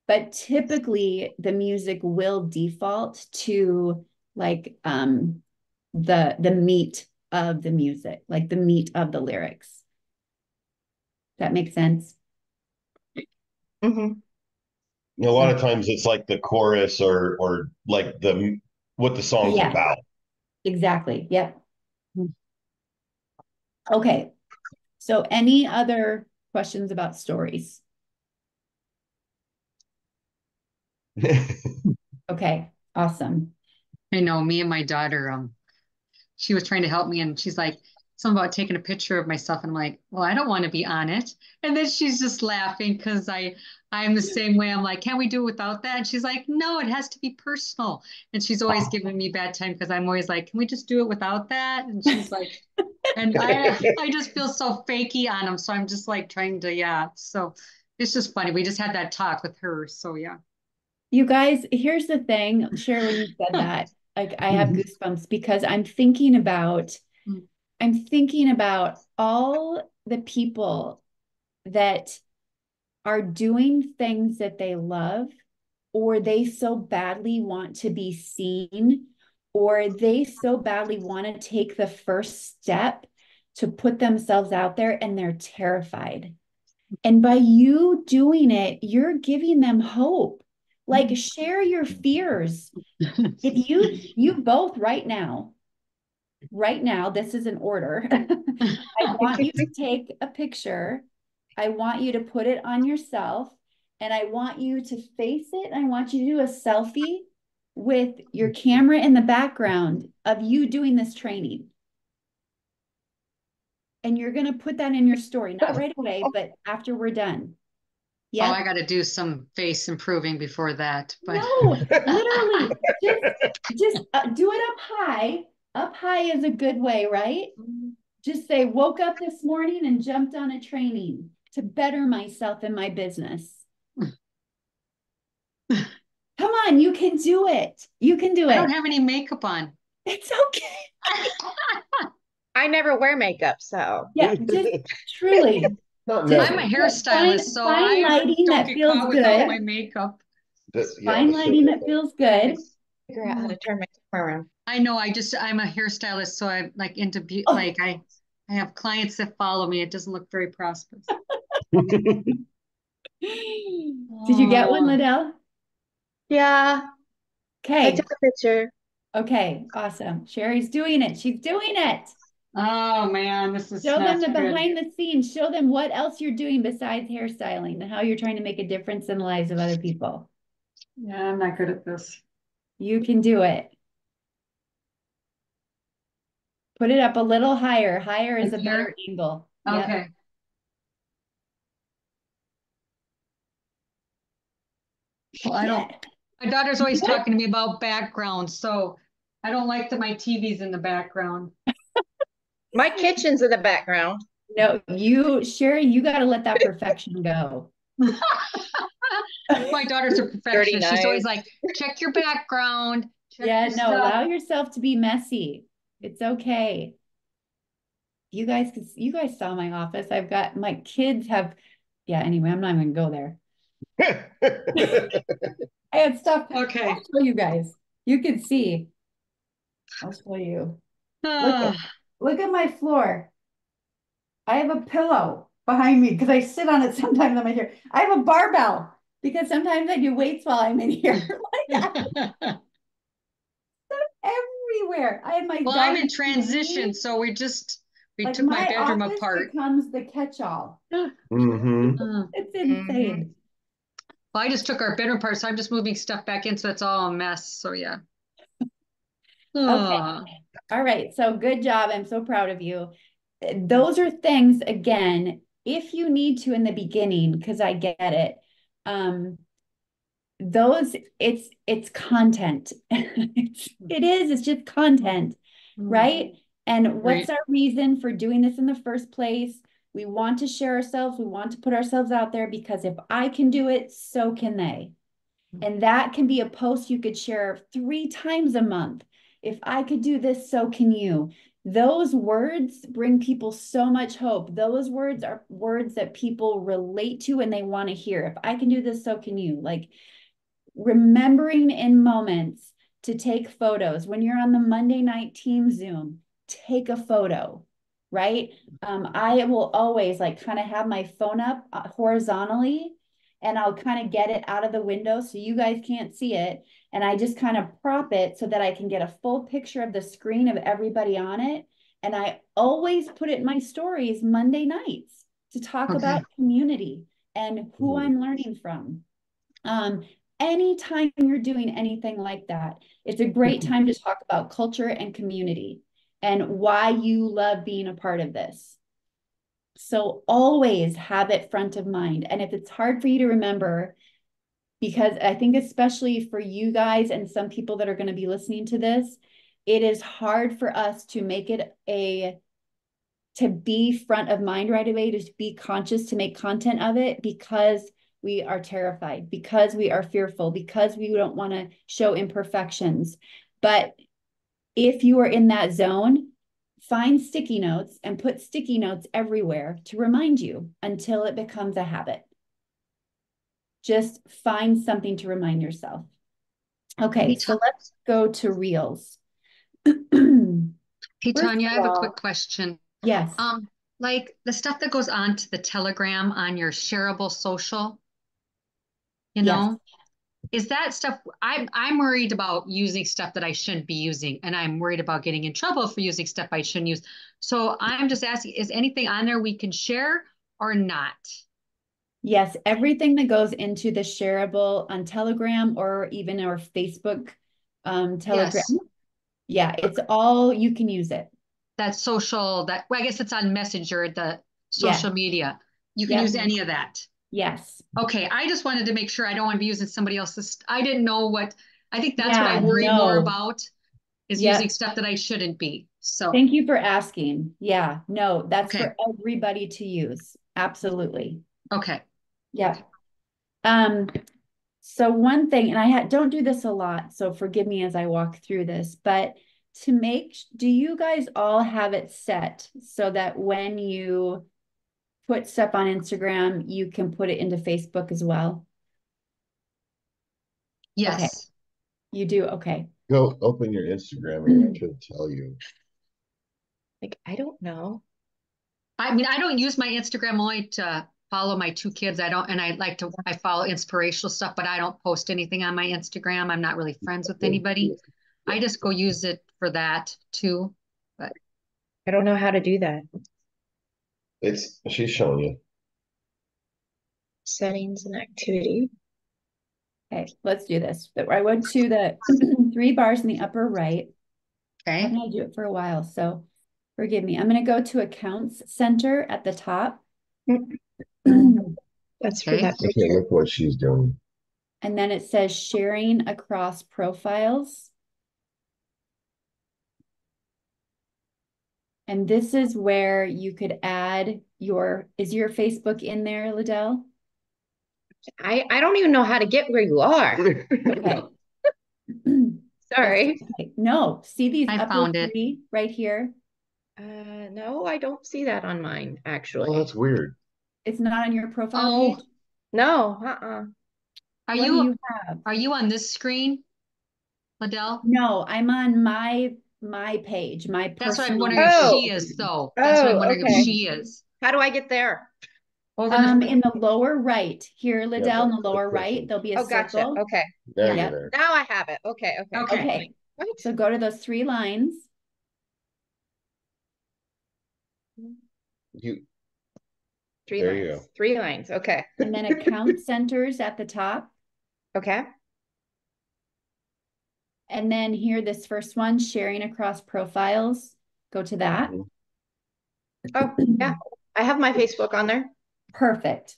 But typically the music will default to like um the the meat of the music, like the meat of the lyrics. That makes sense? Mm-hmm. A lot of times it's like the chorus or or like the what the song's Yeah. about. Exactly. Yep. Okay. So any other questions about stories? Okay, awesome. I know me and my daughter, um, she was trying to help me and she's like, something about taking a picture of myself. And I'm like, well, I don't want to be on it. And then she's just laughing because I I'm the same way. I'm like, can we do it without that? And she's like, no, it has to be personal. And she's always giving me bad time because I'm always like, can we just do it without that? And she's like, and I I just feel so fakey on them. So I'm just like trying to, yeah. So it's just funny. We just had that talk with her. So yeah. You guys, here's the thing, Sherry, when you said that, like I have goosebumps because I'm thinking about Mm. I'm thinking about all the people that are doing things that they love or they so badly want to be seen or they so badly want to take the first step to put themselves out there and they're terrified. And by you doing it, you're giving them hope. Like mm. share your fears. If you you both right now, right now, this is an order. I want you to take a picture. I want you to put it on yourself and I want you to face it. I want you to do a selfie with your mm. camera in the background of you doing this training. And you're going to put that in your story, not right away, but after we're done. Oh, I got to do some face improving before that. But No, literally, just, just uh, do it up high. Up high is a good way, right? Just say, woke up this morning and jumped on a training to better myself in my business. Come on, you can do it. You can do it. I don't have any makeup on. It's okay. I never wear makeup, so Yeah, just truly. Not Just- I'm a hairstylist, Find- so find I lighting don't that get feels caught without good. my makeup. That- yeah, Find so- lighting that feels good. figure out how to turn my camera around. I know. I just I'm a hairstylist, so I'm like into be Oh. like I I have clients that follow me. It doesn't look very prosperous. Did you get one, Liddell? Yeah, Okay. I took a picture. Okay. Awesome. Sherry's doing it. She's doing it. Oh man, this is Show them the good. behind the scenes. Show them what else you're doing besides hairstyling and how you're trying to make a difference in the lives of other people. Yeah, I'm not good at this. You can do it. Put it up a little higher. Higher is a better angle. Yep. Okay. Well, I don't. My daughter's always talking to me about backgrounds, so I don't like that my TV's in the background. My kitchen's in the background. No, you, Sherry, you got to let that perfection go. My daughter's a perfectionist. She's always like, check your background. check Yeah, your no, allow yourself to be messy. It's okay. You guys, you guys saw my office. I've got my kids have, yeah, anyway, I'm not even gonna go there. I had stuff. Okay. I'll show you guys. You can see. I'll show you. Look at my floor. I have a pillow behind me because I sit on it sometimes on my here. I have a barbell because sometimes I do weights while I'm in here. Like, everywhere. I have my Well, I'm in TV. transition, so we just we Like took my my bedroom office apart. becomes the catch-all. Mm-hmm. Uh, It's Mm-hmm. insane. Well, I just took our bedroom apart, so I'm just moving stuff back in, so it's all a mess. So yeah. Ah, All right, so good job. I'm so proud of you. Those are things, again, if you need to in the beginning, because I get it. Um, those, it's it's content. It's, it is, it's just content, right? And what's our reason for doing this in the first place? We want to share ourselves, we want to put ourselves out there because if I can do it, so can they. And that can be a post you could share three times a month. If I could do this, so can you. those words bring people so much hope. Those words are words that people relate to and they want to hear. If I can do this, so can you. Like remembering in moments to take photos. When you're on the Monday night team Zoom, take a photo, right? Um, I will always like kind of have my phone up uh, horizontally and I'll kind of get it out of the window so you guys can't see it. And I just kind of prop it so that I can get a full picture of the screen of everybody on it. And I always put it in my stories Monday nights to talk okay. about community and who. I'm learning from. Um, anytime you're doing anything like that, it's a great mm-hmm. time to talk about culture and community and why you love being a part of this. So always have it front of mind. And if it's hard for you to remember, because I think, especially for you guys and some people that are going to be listening to this, it is hard for us to make it a to be front of mind right away, to be conscious, to make content of it because we are terrified, because we are fearful, because we don't want to show imperfections. But if you are in that zone, find sticky notes and put sticky notes everywhere to remind you until it becomes a habit. Just find something to remind yourself. Okay, so let's go to reels. hey, Tanya, I have a quick question. Yes. Um, like the stuff that goes on to the Telegram on your shareable social, you know, yes is that stuff I'm I'm worried about using stuff that I shouldn't be using and I'm worried about getting in trouble for using stuff I shouldn't use. So I'm just asking is anything on there we can share or not? Yes, everything that goes into the shareable on Telegram or even our Facebook um Telegram. Yes. Yeah, it's all you can use it. That social that well, I guess it's on Messenger, the social yeah. media. You can use any of that. Yes. Okay. I just wanted to make sure I don't want to be using somebody else's. I didn't know what, I think that's yeah, what I worry no. more about is yep. using stuff that I shouldn't be. So thank you for asking. Yeah. No, that's okay. for everybody to use. Absolutely. Okay. Yeah. Um, so one thing, and I had, don't do this a lot, so forgive me as I walk through this, but to make, do you guys all have it set so that when you put stuff on Instagram, you can put it into Facebook as well? Yes. Okay. You do? Okay. Go open your Instagram and it should tell you. Like, I don't know. I mean, I don't use my Instagram only to follow my two kids. I don't, and I like to, I follow inspirational stuff, but I don't post anything on my Instagram. I'm not really friends with anybody. I just go use it for that too. But I don't know how to do that. It's she's showing you. Settings and activity. Okay, let's do this. But I went to the three bars in the upper right. Okay. I'm going to do it for a while, so forgive me. I'm going to go to accounts center at the top. That's for that Okay, look what she's doing. And then it says sharing across profiles. And this is where you could add your, is your Facebook in there, Liddell? I, I don't even know how to get where you are. Okay. Sorry. Okay. No, see these I found it. right here? Uh, no, I don't see that on mine, actually. Oh, that's weird. It's not on your profile oh. page? No, uh-uh. Are you, you are you on this screen, Liddell? No, I'm on my my page, my That's why I'm wondering if she is though. That's why I'm oh, wondering okay. if she is. How do I get there? Over um, the- in the lower right here, Liddell, yeah, in the lower right, there'll be a oh, gotcha. circle. Okay. There yeah. There. Now I have it. Okay. Okay. Okay. okay. So go to those three lines. You. Three there lines. You three lines. Okay. And then account centers at the top. Okay. And then here, this first one, sharing across profiles. Go to that. Mm-hmm. Oh, yeah. I have my Facebook on there. Perfect.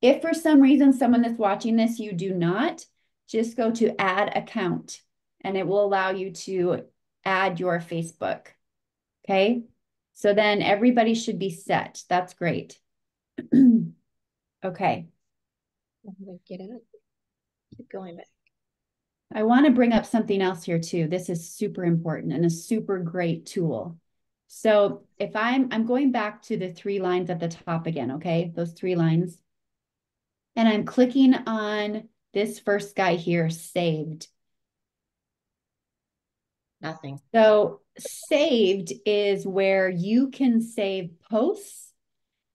If for some reason someone that's watching this, you do not, just go to add account and it will allow you to add your Facebook. Okay. So then everybody should be set. That's great. okay. Get it. Keep going back. I want to bring up something else here too. This is super important and a super great tool. So if I'm, I'm going back to the three lines at the top again, okay? Those three lines. And I'm clicking on this first guy here, saved. Nothing. So saved is where you can save posts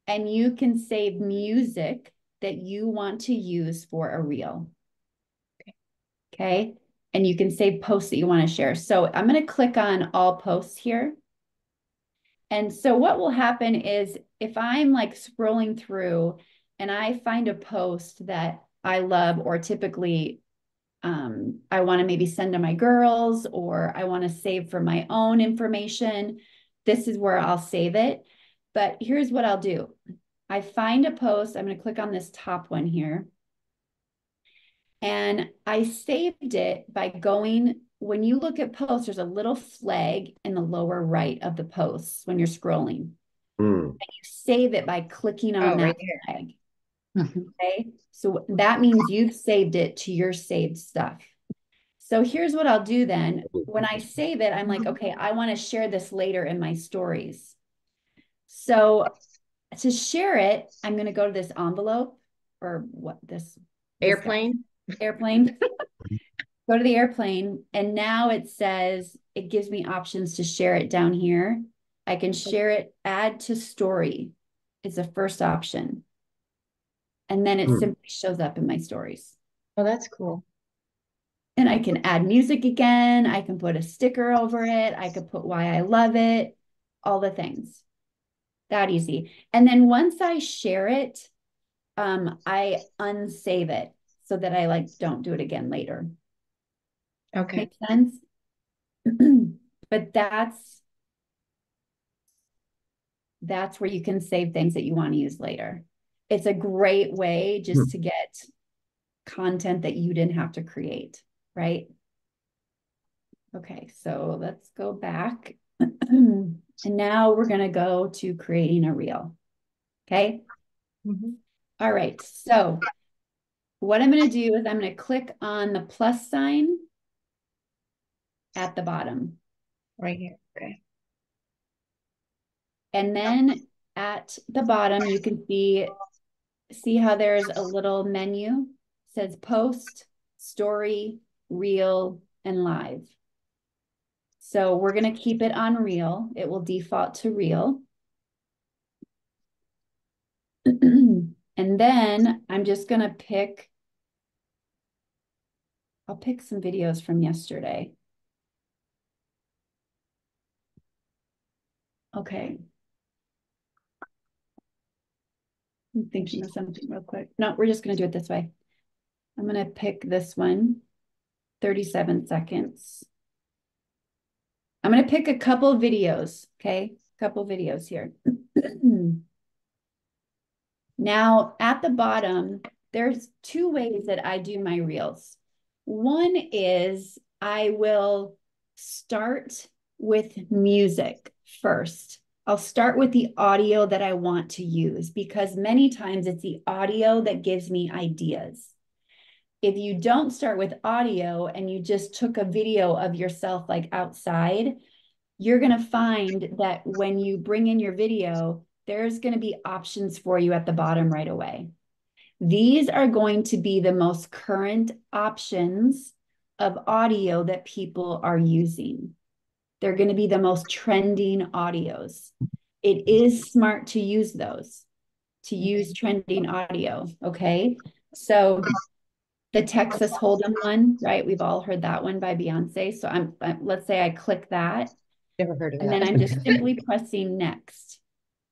and you can save music that you want to use for a reel. Okay. okay. And you can save posts that you want to share. So I'm going to click on all posts here. And so what will happen is if I'm like scrolling through and I find a post that I love or typically um, I want to maybe send to my girls or I want to save for my own information, this is where I'll save it. But here's what I'll do. I find a post, I'm going to click on this top one here. And I saved it by going, when you look at posts, there's a little flag in the lower right of the posts when you're scrolling. Mm. And you save it by clicking on oh, that right flag. Mm-hmm. Okay. So that means you've saved it to your saved stuff. So here's what I'll do then. When I save it, I'm like, mm-hmm. okay, I want to share this later in my stories. So to share it, I'm going to go to this envelope or what this airplane. This airplane. go to the airplane. And now it says it gives me options to share it down here. I can share it, add to story is the first option. And then it mm. simply shows up in my stories. Oh, that's cool. And I can add music again. I can put a sticker over it. I could put why I love it, all the things that easy. And then once I share it, um, I unsave it so that I like don't do it again later. Okay. Make sense? but that's that's where you can save things that you want to use later. It's a great way just hmm. to get content that you didn't have to create, right? Okay, so let's go back. And now we're going to go to creating a reel. Okay. Mm-hmm. All right. So what I'm going to do is I'm going to click on the plus sign at the bottom. Right here. Okay. And then at the bottom, you can see, see how there's a little menu it says post, story, reel, and live. So we're going to keep it on reel. It will default to reel. and then I'm just going to pick, I'll pick some videos from yesterday. Okay. I'm thinking of something real quick. No, we're just going to do it this way. I'm going to pick this one, 37 seconds. I'm going to pick a couple videos, okay? A couple videos here. now, at the bottom, there's two ways that I do my reels. One is I will start with music first. I'll start with the audio that I want to use because many times it's the audio that gives me ideas if you don't start with audio and you just took a video of yourself like outside, you're going to find that when you bring in your video, there's going to be options for you at the bottom right away. These are going to be the most current options of audio that people are using. They're going to be the most trending audios. It is smart to use those, to use trending audio. Okay. So the Texas Hold'em one, right? We've all heard that one by Beyonce. So I'm, I'm let's say I click that. Never heard of and that. And then I'm just simply pressing next.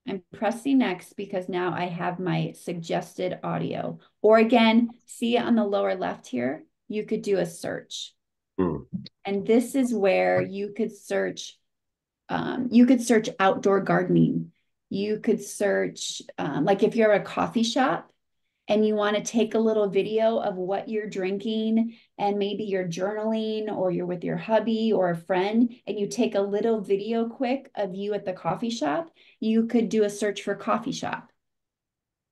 I'm pressing next because now I have my suggested audio. Or again, see on the lower left here, you could do a search. Mm. And this is where you could search, um, you could search outdoor gardening. You could search, um, like if you're a coffee shop, and you want to take a little video of what you're drinking and maybe you're journaling or you're with your hubby or a friend and you take a little video quick of you at the coffee shop, you could do a search for coffee shop.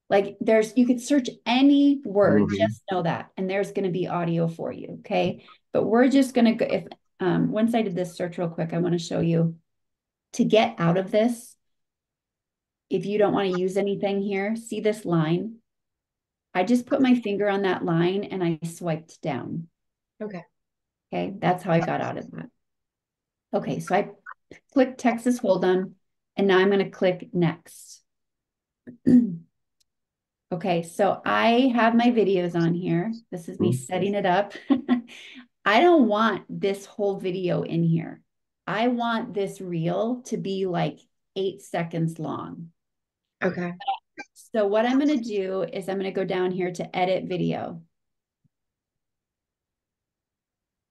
Like there's, you could search any word, mm-hmm. just know that. And there's going to be audio for you. Okay. But we're just going to go, if, um, once I did this search real quick, I want to show you to get out of this. If you don't want to use anything here, see this line. I just put my finger on that line and I swiped down. Okay. Okay. That's how I got out of that. Okay. So I click Texas Hold'em and now I'm going to click next. Okay, so I have my videos on here. This is me mm-hmm. setting it up. I don't want this whole video in here. I want this reel to be like eight seconds long. Okay. So what I'm going to do is I'm going to go down here to edit video.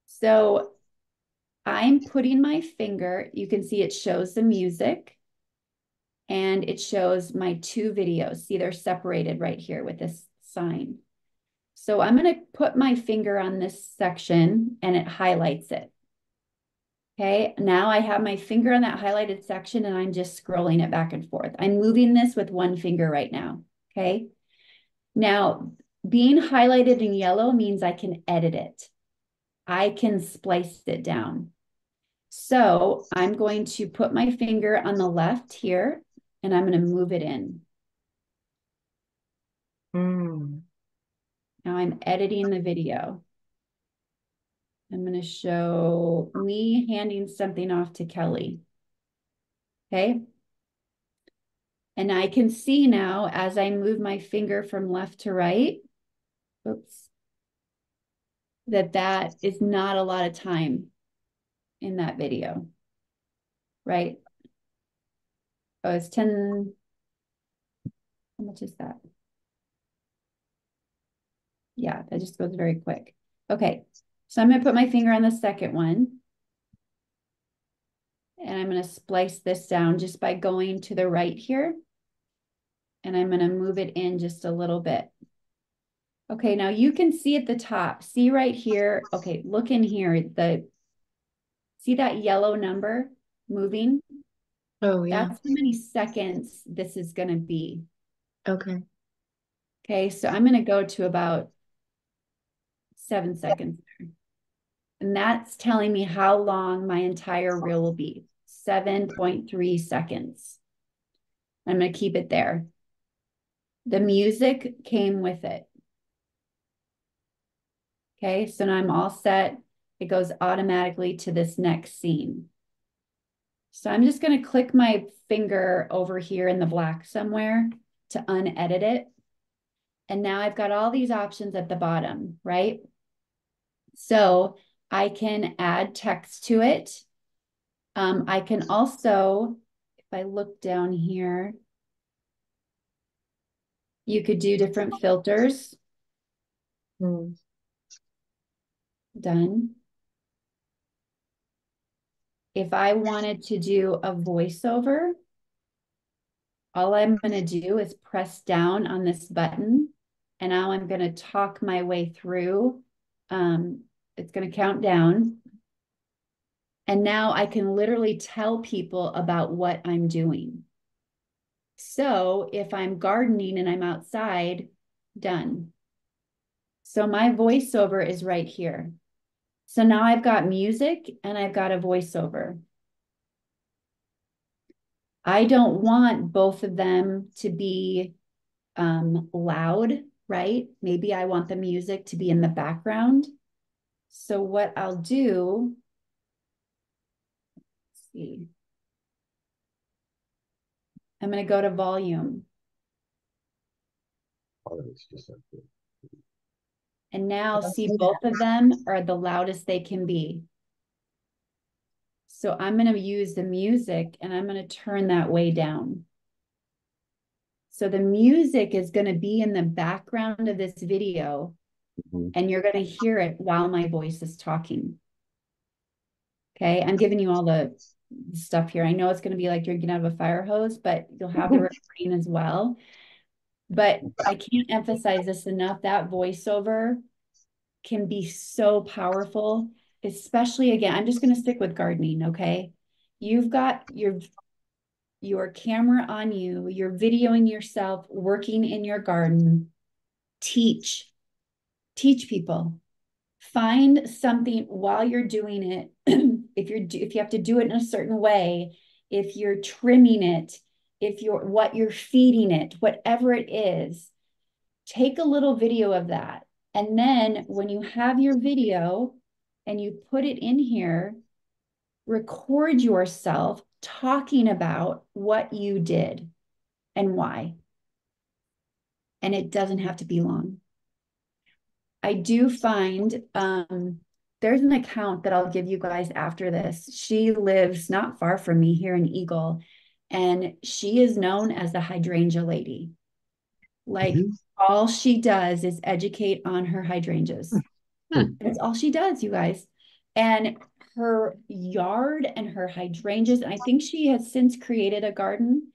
So I'm putting my finger, you can see it shows the music and it shows my two videos. See, they're separated right here with this sign. So I'm going to put my finger on this section and it highlights it. Okay, now I have my finger on that highlighted section and I'm just scrolling it back and forth. I'm moving this with one finger right now. Okay, now being highlighted in yellow means I can edit it. I can splice it down. So I'm going to put my finger on the left here and I'm going to move it in. Mm. Now I'm editing the video. I'm going to show me handing something off to Kelly. Okay. And I can see now as I move my finger from left to right, oops, that that is not a lot of time in that video, right? Oh, it's 10. How much is that? Yeah, that just goes very quick. Okay, so I'm going to put my finger on the second one. And I'm going to splice this down just by going to the right here. And I'm going to move it in just a little bit. Okay, now you can see at the top, see right here. Okay, look in here, the see that yellow number moving? Oh, yeah. That's how many seconds this is going to be. Okay. Okay, so I'm going to go to about seven seconds there. And that's telling me how long my entire reel will be 7.3 seconds. I'm going to keep it there. The music came with it. Okay, so now I'm all set. It goes automatically to this next scene. So I'm just going to click my finger over here in the black somewhere to unedit it. And now I've got all these options at the bottom, right? So I can add text to it. Um, I can also, if I look down here, you could do different filters. Hmm. Done if I wanted to do a voiceover, all I'm going to do is press down on this button and now I'm going to talk my way through. Um, it's going to count down. And now I can literally tell people about what I'm doing. So if I'm gardening and I'm outside, done. So my voiceover is right here. So now I've got music and I've got a voiceover. I don't want both of them to be um, loud, right? Maybe I want the music to be in the background. So what I'll do, let's see. I'm going to go to volume. And now see both of them are the loudest they can be. So I'm going to use the music and I'm going to turn that way down. So the music is going to be in the background of this video mm-hmm. and you're going to hear it while my voice is talking. Okay, I'm giving you all the stuff here. I know it's going to be like drinking out of a fire hose, but you'll have the recording as well. But I can't emphasize this enough. That voiceover can be so powerful, especially again, I'm just going to stick with gardening, okay? You've got your your camera on you, you're videoing yourself working in your garden, teach. Teach people. Find something while you're doing it. if you're if you have to do it in a certain way, if you're trimming it, if you're what you're feeding it, whatever it is, take a little video of that. And then when you have your video and you put it in here, record yourself talking about what you did and why. And it doesn't have to be long. I do find um, there's an account that I'll give you guys after this. She lives not far from me here in Eagle, and she is known as the hydrangea lady. Like mm-hmm. all she does is educate on her hydrangeas. Hmm. That's all she does, you guys. And her yard and her hydrangeas. And I think she has since created a garden,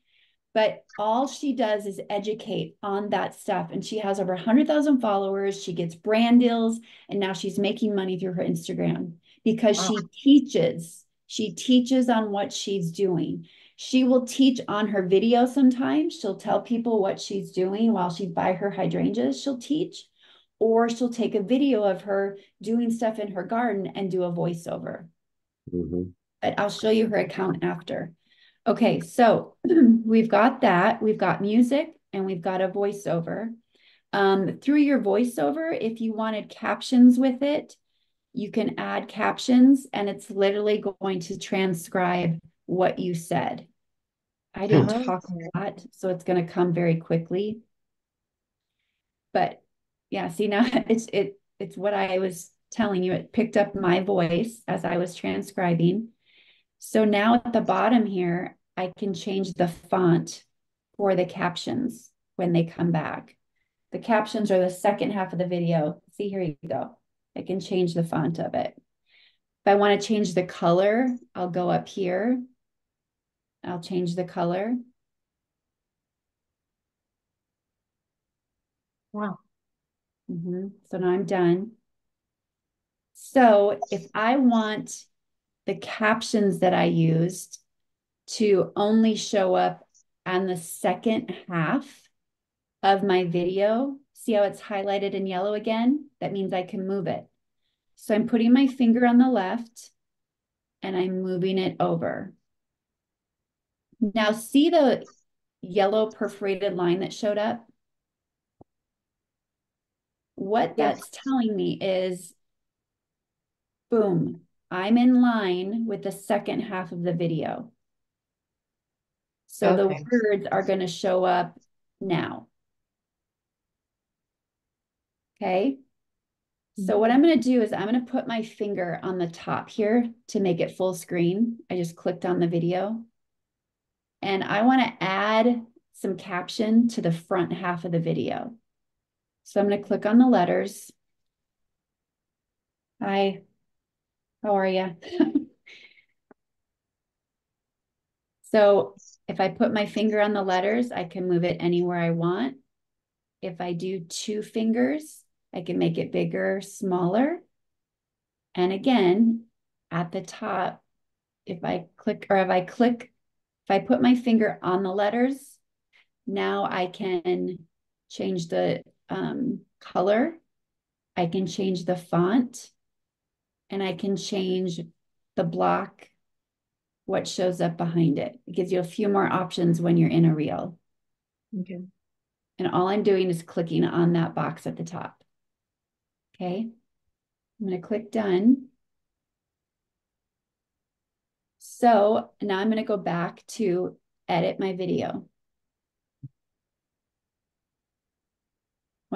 but all she does is educate on that stuff. And she has over 100,000 followers. She gets brand deals, and now she's making money through her Instagram because wow. she teaches. She teaches on what she's doing. She will teach on her video sometimes. She'll tell people what she's doing while she's by her hydrangeas. She'll teach or she'll take a video of her doing stuff in her garden and do a voiceover. Mm-hmm. But I'll show you her account after. Okay, so we've got that. We've got music and we've got a voiceover. Um, through your voiceover, if you wanted captions with it, you can add captions and it's literally going to transcribe what you said. I didn't talk a lot, so it's going to come very quickly. But yeah, see now it's it it's what I was telling you. It picked up my voice as I was transcribing. So now at the bottom here, I can change the font for the captions when they come back. The captions are the second half of the video. See, here you go. I can change the font of it. If I want to change the color, I'll go up here. I'll change the color. Wow. Mm -hmm. So now I'm done. So if I want the captions that I used to only show up on the second half of my video, see how it's highlighted in yellow again? That means I can move it. So I'm putting my finger on the left and I'm moving it over. Now see the yellow perforated line that showed up? What yes. that's telling me is, boom, I'm in line with the second half of the video. So okay. the words are going to show up now. Okay. So what I'm mm-hmm. going to do is I'm going to put my finger on the top here to make it full screen. I just clicked on the video. And I want to add some caption to the front half of the video. So I'm going to click on the letters. Hi, how are you? so if I put my finger on the letters, I can move it anywhere I want. If I do two fingers, I can make it bigger, smaller. And again, at the top, if I click or if I click, if I put my finger on the letters, now I can change the um, color. I can change the font and I can change the block, what shows up behind it. It gives you a few more options when you're in a reel. Okay. And all I'm doing is clicking on that box at the top. Okay. I'm going to click done. So now I'm going to go back to edit my video.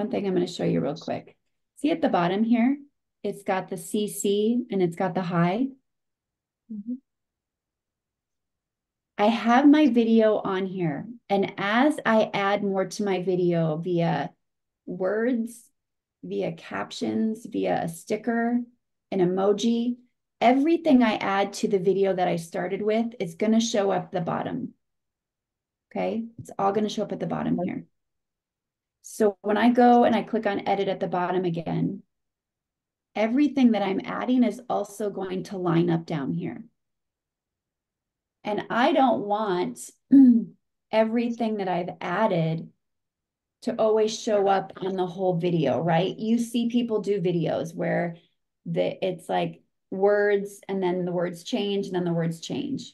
One thing I'm going to show you real quick. See at the bottom here, it's got the CC and it's got the high. Mm -hmm. I have my video on here. And as I add more to my video via words, via captions, via a sticker, an emoji, everything I add to the video that I started with is going to show up the bottom. Okay, it's all going to show up at the bottom here. So when I go and I click on edit at the bottom again, everything that I'm adding is also going to line up down here. And I don't want everything that I've added to always show up on the whole video, right? You see people do videos where the it's like words and then the words change and then the words change.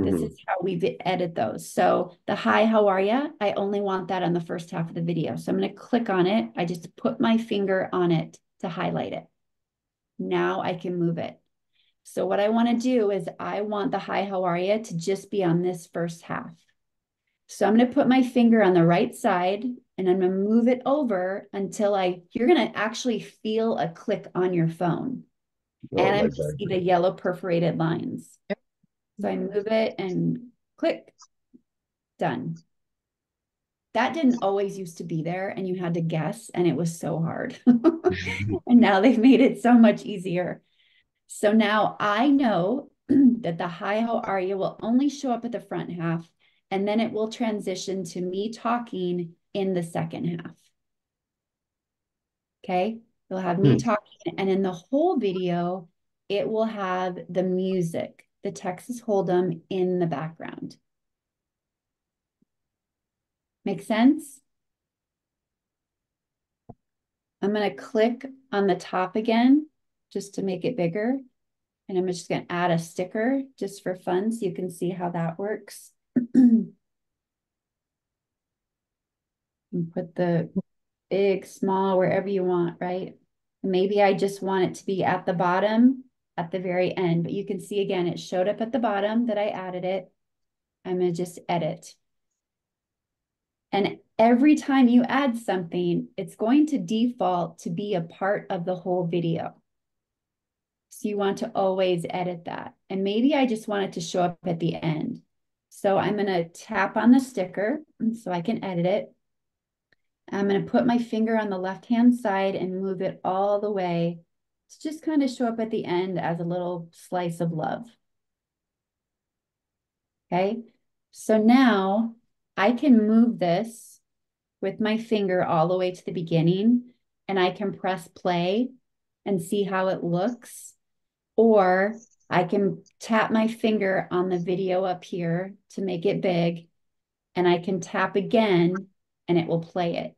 Mm-hmm. This is how we edit those. So the hi, how are you? I only want that on the first half of the video. So I'm going to click on it. I just put my finger on it to highlight it. Now I can move it. So what I want to do is I want the hi, how are you to just be on this first half. So I'm going to put my finger on the right side and I'm going to move it over until I, you're going to actually feel a click on your phone. Oh, and I'm going to see the yellow perforated lines. Yep. So I move it and click, done. That didn't always used to be there and you had to guess and it was so hard. and now they've made it so much easier. So now I know that the hi, how are you will only show up at the front half and then it will transition to me talking in the second half. Okay, you'll have me hmm. talking, and in the whole video, it will have the music, the Texas Hold'em in the background. Make sense? I'm going to click on the top again just to make it bigger. And I'm just going to add a sticker just for fun so you can see how that works. and put the big, small, wherever you want, right? Maybe I just want it to be at the bottom at the very end, but you can see again, it showed up at the bottom that I added it. I'm going to just edit. And every time you add something, it's going to default to be a part of the whole video. So you want to always edit that. And maybe I just want it to show up at the end. So I'm going to tap on the sticker so I can edit it. I'm going to put my finger on the left-hand side and move it all the way to just kind of show up at the end as a little slice of love. Okay, so now I can move this with my finger all the way to the beginning and I can press play and see how it looks. Or I can tap my finger on the video up here to make it big and I can tap again and it will play it.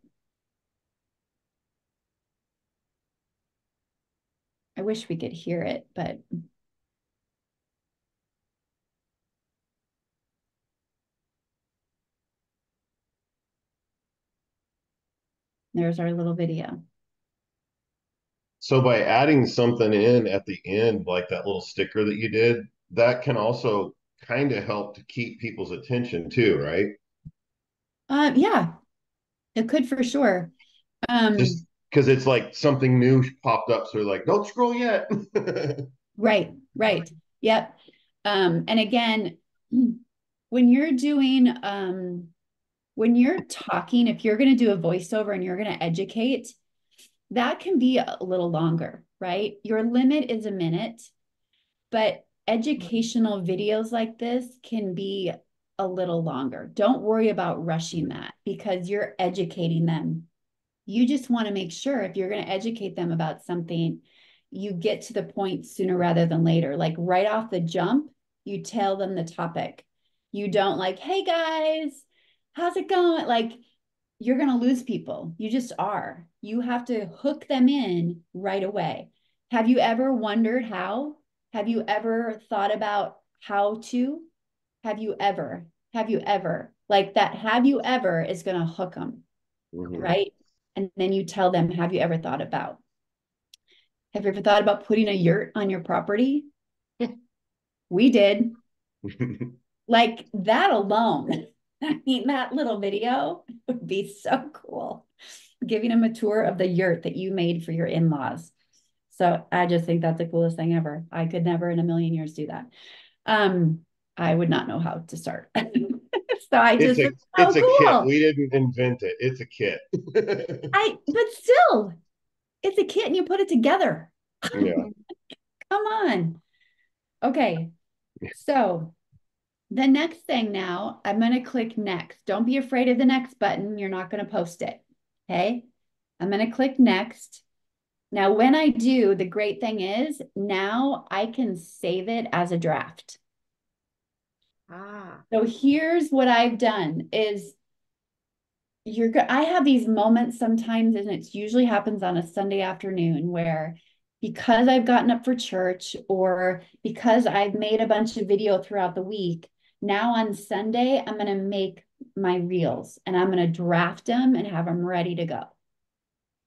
I wish we could hear it, but there's our little video. So by adding something in at the end, like that little sticker that you did, that can also kind of help to keep people's attention too, right? Uh, yeah, it could for sure. Um, Just because it's like something new popped up, so like, don't scroll yet. right, right, yep. Um, and again, when you're doing, um, when you're talking, if you're going to do a voiceover and you're going to educate, that can be a little longer, right? Your limit is a minute, but educational videos like this can be a little longer. Don't worry about rushing that because you're educating them. You just want to make sure if you're going to educate them about something, you get to the point sooner rather than later. Like right off the jump, you tell them the topic. You don't like, hey guys, how's it going? Like, you're going to lose people. You just are. You have to hook them in right away. Have you ever wondered how? Have you ever thought about how to? Have you ever? Have you ever? Like that, have you ever is going to hook them, mm-hmm. right? And then you tell them, have you ever thought about? Have you ever thought about putting a yurt on your property? we did. like that alone I mean, that little video would be so cool. Giving them a tour of the yurt that you made for your in-laws. So I just think that's the coolest thing ever. I could never in a million years do that. Um, I would not know how to start. So I just it's a, it's cool. a kit. We didn't invent it. It's a kit. I but still, it's a kit and you put it together. Yeah. Come on. Okay. So the next thing now, I'm going to click next. Don't be afraid of the next button. You're not going to post it. Okay. I'm going to click next. Now, when I do, the great thing is now I can save it as a draft. Ah. So here's what I've done is you're good. I have these moments sometimes and it usually happens on a Sunday afternoon where because I've gotten up for church or because I've made a bunch of video throughout the week, now on Sunday I'm going to make my reels and I'm going to draft them and have them ready to go.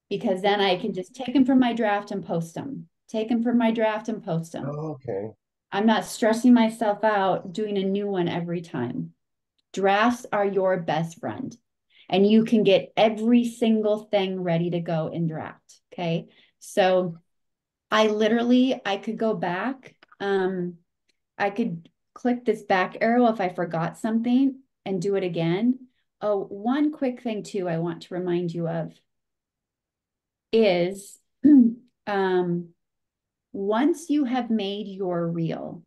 Because then I can just take them from my draft and post them. Take them from my draft and post them. Oh, okay. I'm not stressing myself out doing a new one every time. Drafts are your best friend and you can get every single thing ready to go in draft. Okay. So I literally, I could go back. Um, I could click this back arrow if I forgot something and do it again. Oh, one quick thing too, I want to remind you of is um, once you have made your reel,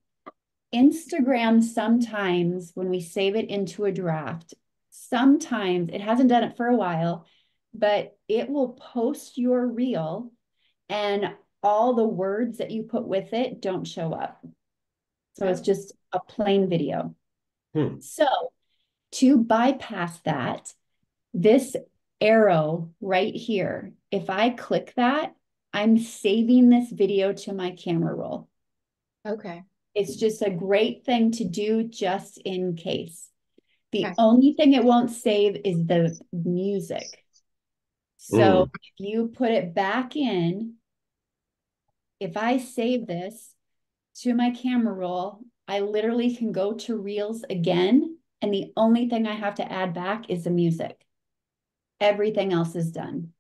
Instagram sometimes when we save it into a draft, sometimes it hasn't done it for a while, but it will post your reel and all the words that you put with it don't show up. So it's just a plain video. Hmm. So to bypass that, this arrow right here, if I click that, I'm saving this video to my camera roll. Okay. It's just a great thing to do just in case. The okay. only thing it won't save is the music. So mm. if you put it back in, if I save this to my camera roll, I literally can go to Reels again. And the only thing I have to add back is the music. Everything else is done.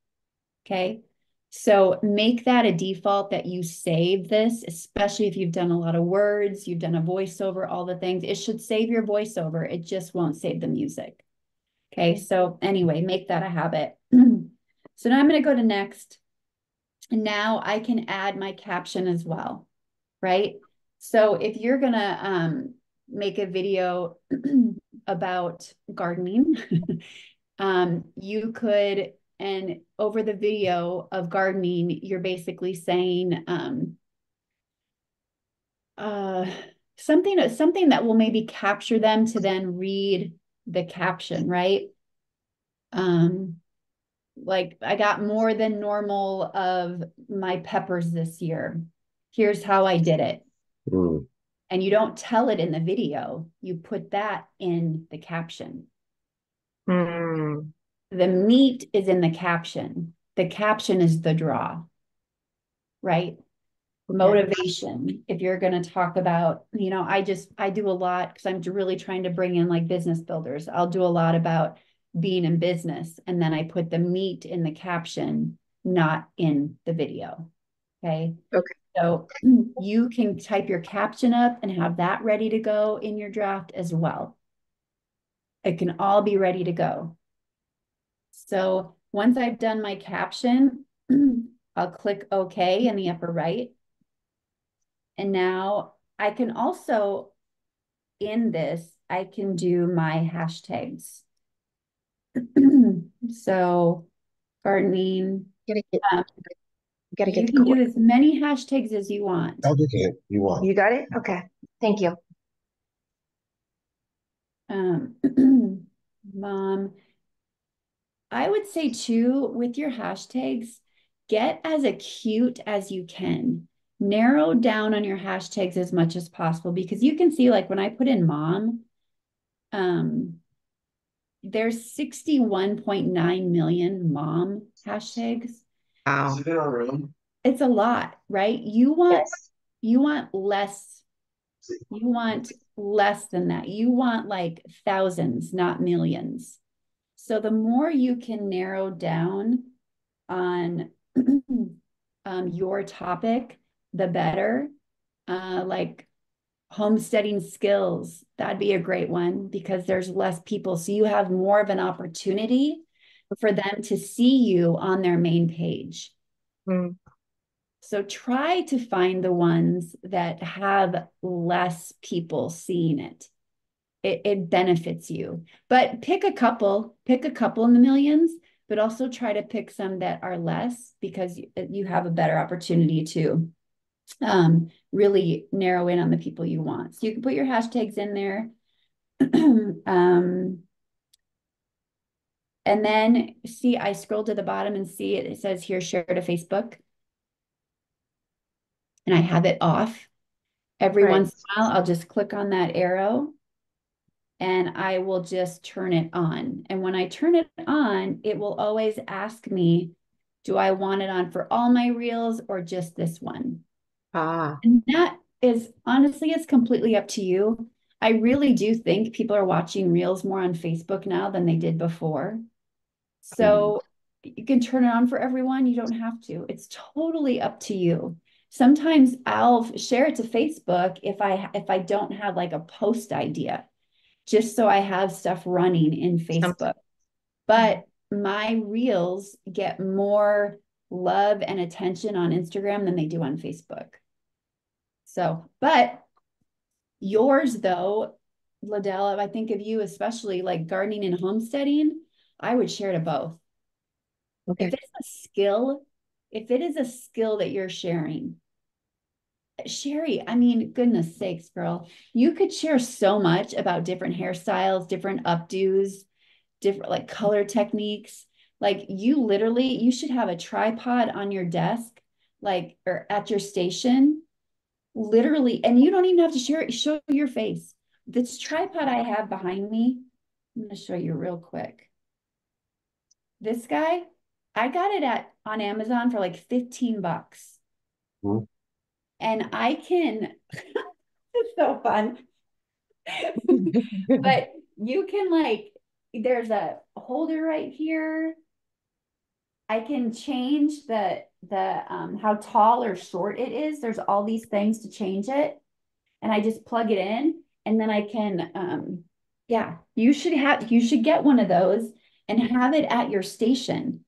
Okay. So make that a default that you save this, especially if you've done a lot of words, you've done a voiceover, all the things. It should save your voiceover. It just won't save the music. Okay, so anyway, make that a habit. so now I'm going to go to next. And now I can add my caption as well, right? So if you're going to um, make a video about gardening, um, you could and over the video of gardening, you're basically saying um, uh, something something that will maybe capture them to then read the caption, right? Um, like I got more than normal of my peppers this year. Here's how I did it. Mm. And you don't tell it in the video, you put that in the caption. Mm the meat is in the caption. The caption is the draw, right? Motivation. If you're going to talk about, you know, I just, I do a lot because I'm really trying to bring in like business builders. I'll do a lot about being in business. And then I put the meat in the caption, not in the video. Okay. Okay. So you can type your caption up and have that ready to go in your draft as well. It can all be ready to go. So once I've done my caption, I'll click OK in the upper right. And now I can also, in this, I can do my hashtags. so gardening. Gotta get, um, gotta get you can do as many hashtags as you want. I'll get it. You want. You got it? Okay. Thank you. Um, mom, I would say too, with your hashtags, get as acute as you can. Narrow down on your hashtags as much as possible because you can see, like when I put in mom, um, there's 61.9 million mom hashtags. Wow. Is it in our room? It's a lot, right? You want yes. you want less. You want less than that. You want like thousands, not millions. So the more you can narrow down on um, your topic, the better. Uh, like homesteading skills, that'd be a great one because there's less people. So you have more of an opportunity for them to see you on their main page. Mm. So try to find the ones that have less people seeing it it, it benefits you. But pick a couple, pick a couple in the millions, but also try to pick some that are less because you, you have a better opportunity to um, really narrow in on the people you want. So you can put your hashtags in there. um, and then see, I scroll to the bottom and see it, it says here, share to Facebook. And I have it off. Every right. once in a while, I'll just click on that arrow and I will just turn it on. And when I turn it on, it will always ask me, do I want it on for all my reels or just this one? Ah. And that is honestly, it's completely up to you. I really do think people are watching reels more on Facebook now than they did before. So mm. you can turn it on for everyone. You don't have to. It's totally up to you. Sometimes I'll share it to Facebook if I if I don't have like a post idea, just so I have stuff running in Facebook. But my reels get more love and attention on Instagram than they do on Facebook. So, but yours though, Ladell, I think of you especially like gardening and homesteading, I would share to both. Okay. If it's a skill, if it is a skill that you're sharing, Sherry, I mean, goodness sakes, girl, you could share so much about different hairstyles, different updos, different like color techniques. Like you literally, you should have a tripod on your desk, like or at your station, literally, and you don't even have to share it, show your face. This tripod I have behind me, I'm going to show you real quick. This guy, I got it at on Amazon for like 15 bucks. Mm-hmm. And I can, it's so fun. but you can like there's a holder right here. I can change the the um, how tall or short it is. There's all these things to change it. And I just plug it in and then I can um, yeah, you should have you should get one of those and have it at your station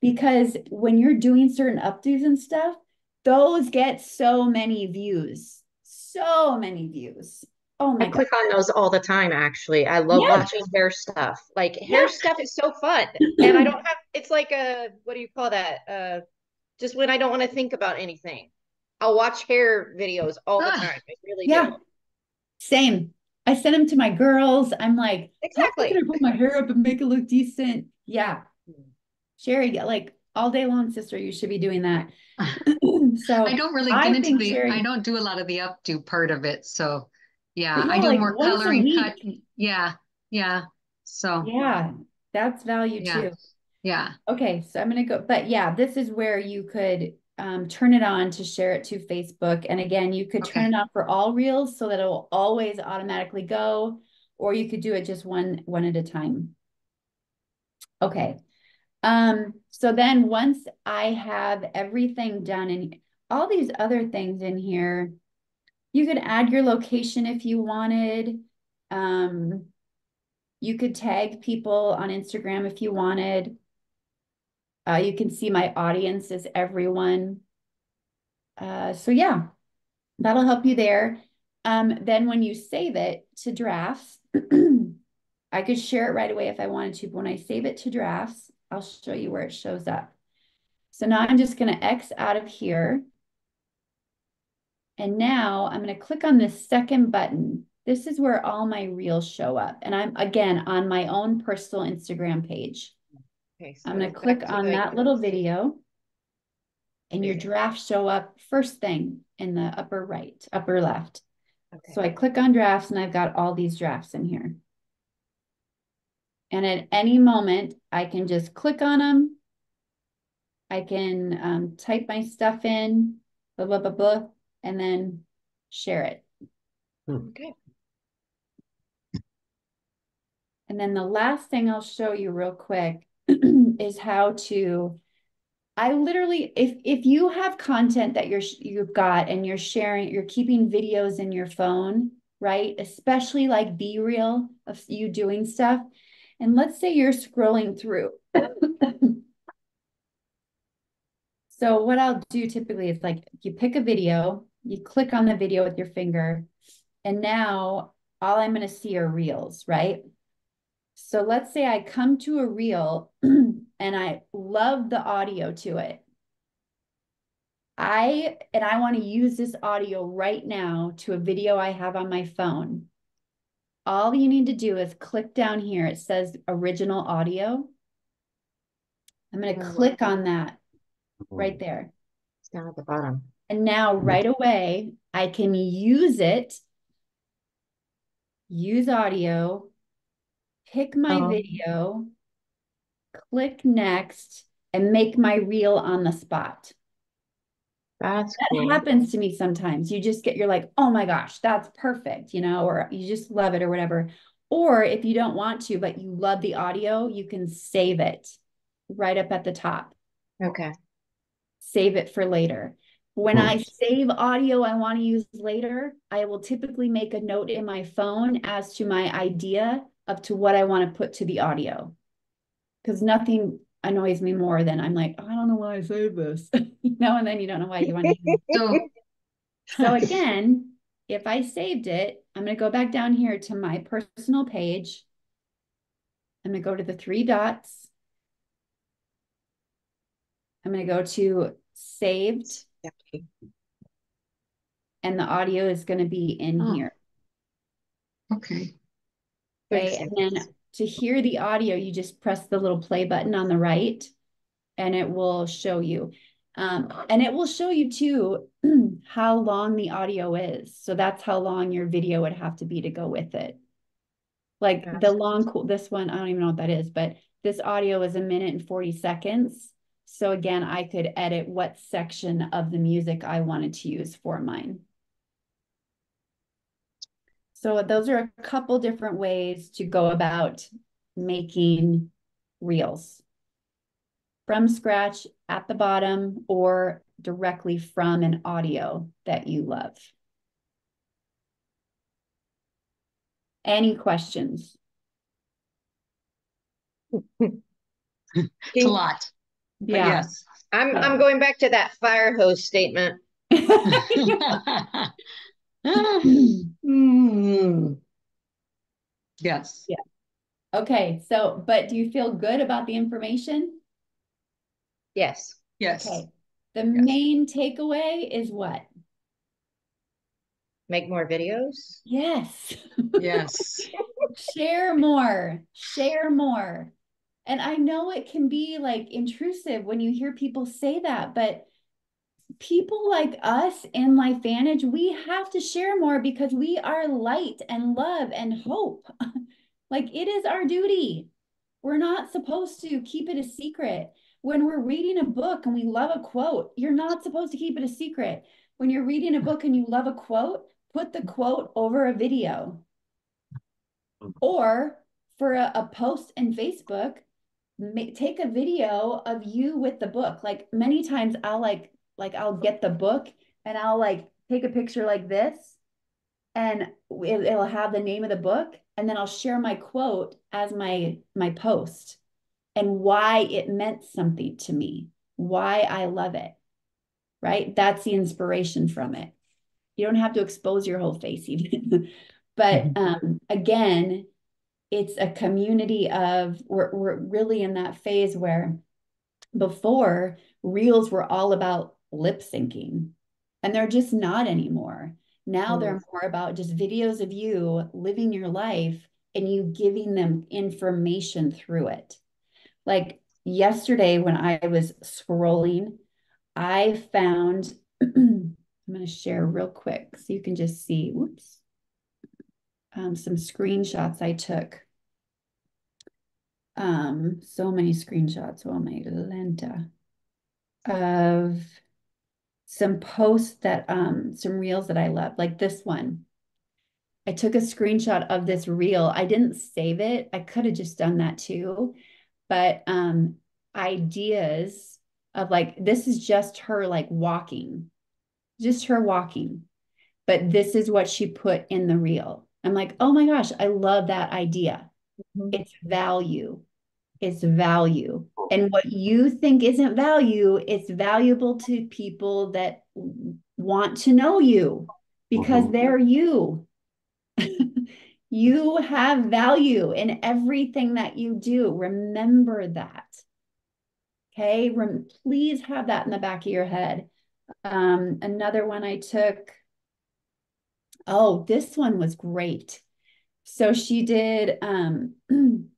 because when you're doing certain updos and stuff, those get so many views. So many views. Oh my I click on those all the time, actually. I love yeah. watching hair stuff. Like hair yeah. stuff is so fun. and I don't have it's like a what do you call that? Uh just when I don't want to think about anything. I'll watch hair videos all the ah, time. I really yeah. do. Same. I send them to my girls. I'm like, exactly. Can I put my hair up and make it look decent? Yeah. Sherry, like all day long, sister, you should be doing that. so I don't really get into the Sherry, I don't do a lot of the updo part of it. So yeah, I do like more coloring cut. Yeah, yeah. So yeah, that's value yeah. too. Yeah. Okay, so I'm gonna go, but yeah, this is where you could um, turn it on to share it to Facebook. And again, you could okay. turn it on for all reels so that it will always automatically go, or you could do it just one one at a time. Okay. Um, so then once I have everything done and all these other things in here, you could add your location if you wanted. Um, you could tag people on Instagram if you wanted. Uh, you can see my audience is everyone. Uh, so yeah, that'll help you there. Um, then when you save it to drafts, I could share it right away if I wanted to, but when I save it to drafts, I'll show you where it shows up. So now I'm just gonna X out of here. And now I'm going to click on this second button. This is where all my reels show up. And I'm again on my own personal Instagram page. Okay, so I'm going to click on that little video and your drafts show up first thing in the upper right, upper left. Okay. So I click on drafts and I've got all these drafts in here. And at any moment, I can just click on them. I can um, type my stuff in, blah, blah, blah, blah, and then share it. Hmm. Okay. And then the last thing I'll show you real quick is how to I literally if if you have content that you're you've got and you're sharing you're keeping videos in your phone, right? Especially like B-roll of you doing stuff. And let's say you're scrolling through So what I'll do typically is like you pick a video, you click on the video with your finger, and now all I'm going to see are reels, right? So let's say I come to a reel and I love the audio to it. I and I want to use this audio right now to a video I have on my phone. All you need to do is click down here. It says original audio. I'm going to click on that right there. It's down at the bottom. And now right away, I can use it, use audio, pick my oh. video, click next, and make my reel on the spot. That's that cool. happens to me sometimes. You just get, you're like, oh my gosh, that's perfect, you know, or you just love it or whatever. Or if you don't want to, but you love the audio, you can save it right up at the top. Okay. Save it for later. When I hmm. save audio I want to use later, I will typically make a note in my phone as to my idea up to what I want to put to the audio. Because nothing annoys me more than I'm like, oh, I don't know why I saved this, you know, and then you don't know why you want to. so, so again, if I saved it, I'm going to go back down here to my personal page. I'm going to go to the three dots. I'm going to go to saved. And the audio is going to be in oh. here. Okay. Okay. And then to hear the audio, you just press the little play button on the right and it will show you. Um, and it will show you too how long the audio is. So that's how long your video would have to be to go with it. Like the long, cool, this one, I don't even know what that is, but this audio is a minute and 40 seconds. So again, I could edit what section of the music I wanted to use for mine. So those are a couple different ways to go about making reels from scratch at the bottom or directly from an audio that you love. Any questions? it's a lot. Yeah. Yes. I'm. I'm going back to that fire hose statement. mm. Yes. Yeah. Okay. So, but do you feel good about the information? Yes. Yes. Okay. The yes. main takeaway is what? Make more videos? Yes. Yes. Share more. Share more. And I know it can be like intrusive when you hear people say that, but people like us in LifeVantage, we have to share more because we are light and love and hope. like it is our duty. We're not supposed to keep it a secret. When we're reading a book and we love a quote, you're not supposed to keep it a secret. When you're reading a book and you love a quote, put the quote over a video. Or for a, a post in Facebook, take a video of you with the book. Like many times I'll like like I'll get the book and I'll like take a picture like this and it, it'll have the name of the book and then I'll share my quote as my my post and why it meant something to me, why I love it. Right? That's the inspiration from it. You don't have to expose your whole face even. but mm-hmm. um, again, it's a community of we're, we're really in that phase where before reels were all about lip syncing and they're just not anymore. Now mm. they're more about just videos of you living your life and you giving them information through it. Like yesterday when i was scrolling i found i'm going to share real quick so you can just see whoops um, some screenshots i took. Um so many screenshots. Oh my lenta. Of some posts that um some reels that I love, like this one. I took a screenshot of this reel. I didn't save it. I could have just done that too. But um ideas of like this is just her like walking. Just her walking. But this is what she put in the reel. I'm like, "Oh my gosh, I love that idea." Mm-hmm. It's value is value. And what you think isn't value, it's valuable to people that want to know you because mm-hmm. they're you. you have value in everything that you do. Remember that. Okay. Rem- please have that in the back of your head. Um, another one I took. Oh, this one was great. So she did, um,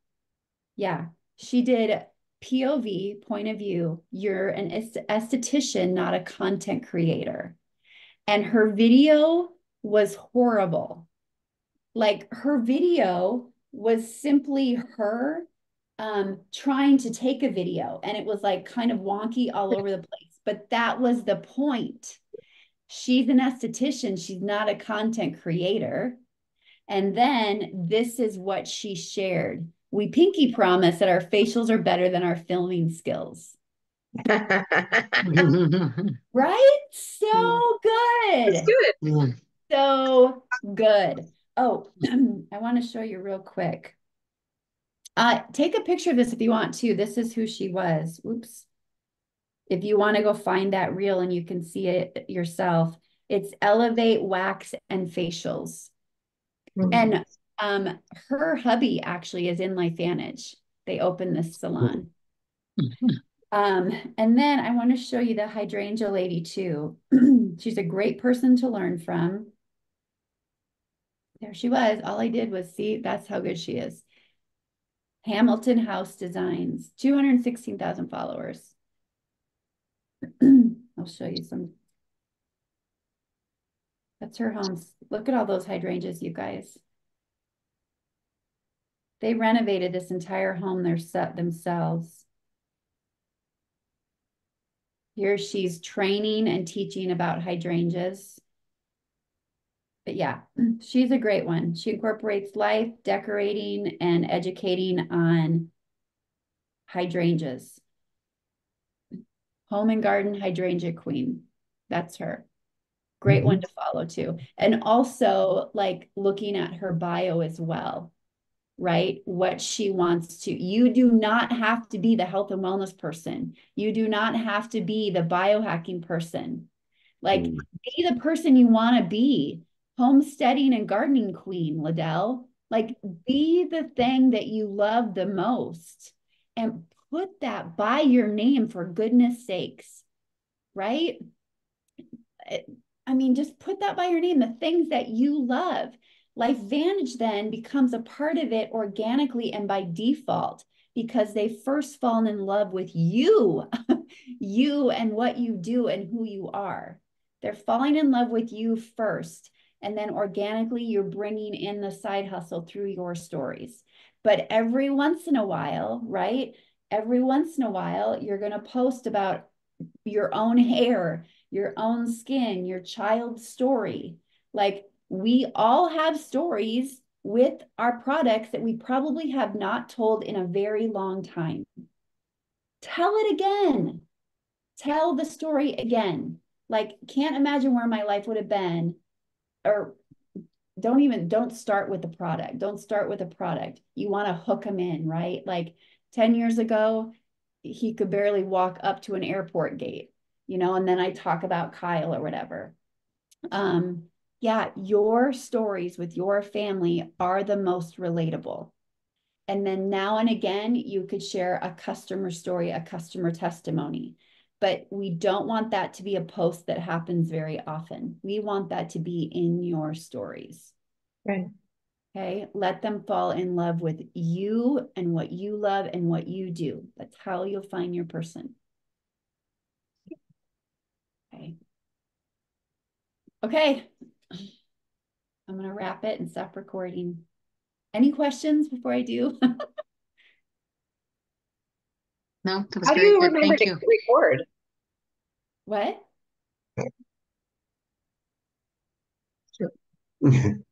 yeah, she did POV, point of view. You're an esthetician, not a content creator. And her video was horrible. Like her video was simply her um, trying to take a video and it was like kind of wonky all over the place. But that was the point. She's an esthetician, she's not a content creator. And then this is what she shared. We pinky promise that our facials are better than our filming skills. right? So good. That's good. So good. Oh, I want to show you real quick. Uh, take a picture of this if you want to. This is who she was. Oops. If you want to go find that reel and you can see it yourself, it's Elevate Wax and Facials. Mm-hmm. And um, her hubby actually is in LifeVantage. They opened this salon. Um, and then I want to show you the hydrangea lady too. She's a great person to learn from. There she was. All I did was see, that's how good she is. Hamilton House Designs, 216,000 followers. I'll show you some. That's her home. Look at all those hydrangeas, you guys. They renovated this entire home their set themselves. Here she's training and teaching about hydrangeas. But yeah, she's a great one. She incorporates life, decorating, and educating on hydrangeas. Home and Garden Hydrangea Queen. That's her. Great mm -hmm. one to follow too. And also like looking at her bio as well right? What she wants to. You do not have to be the health and wellness person. You do not have to be the biohacking person. Like, mm. be the person you want to be. Homesteading and gardening queen, Liddell. Like, be the thing that you love the most and put that by your name for goodness sakes, right? I mean, just put that by your name, the things that you love. LifeVantage then becomes a part of it organically and by default because they've first fallen in love with you, you and what you do and who you are. They're falling in love with you first. And then organically, you're bringing in the side hustle through your stories. But every once in a while, right? Every once in a while, you're going to post about your own hair, your own skin, your child's story. Like we all have stories with our products that we probably have not told in a very long time. Tell it again. Tell the story again. Like, can't imagine where my life would have been. Or don't even, don't start with the product. Don't start with a product. You want to hook them in, right? Like 10 years ago, he could barely walk up to an airport gate, you know, and then I talk about Kyle or whatever. Um, yeah, your stories with your family are the most relatable. And then now and again, you could share a customer story, a customer testimony. But we don't want that to be a post that happens very often. We want that to be in your stories. Right. Okay. Let them fall in love with you and what you love and what you do. That's how you'll find your person. Okay. Okay. I'm going to wrap it and stop recording. Any questions before I do? no, that was How do you good. remember Thank to you. record? What?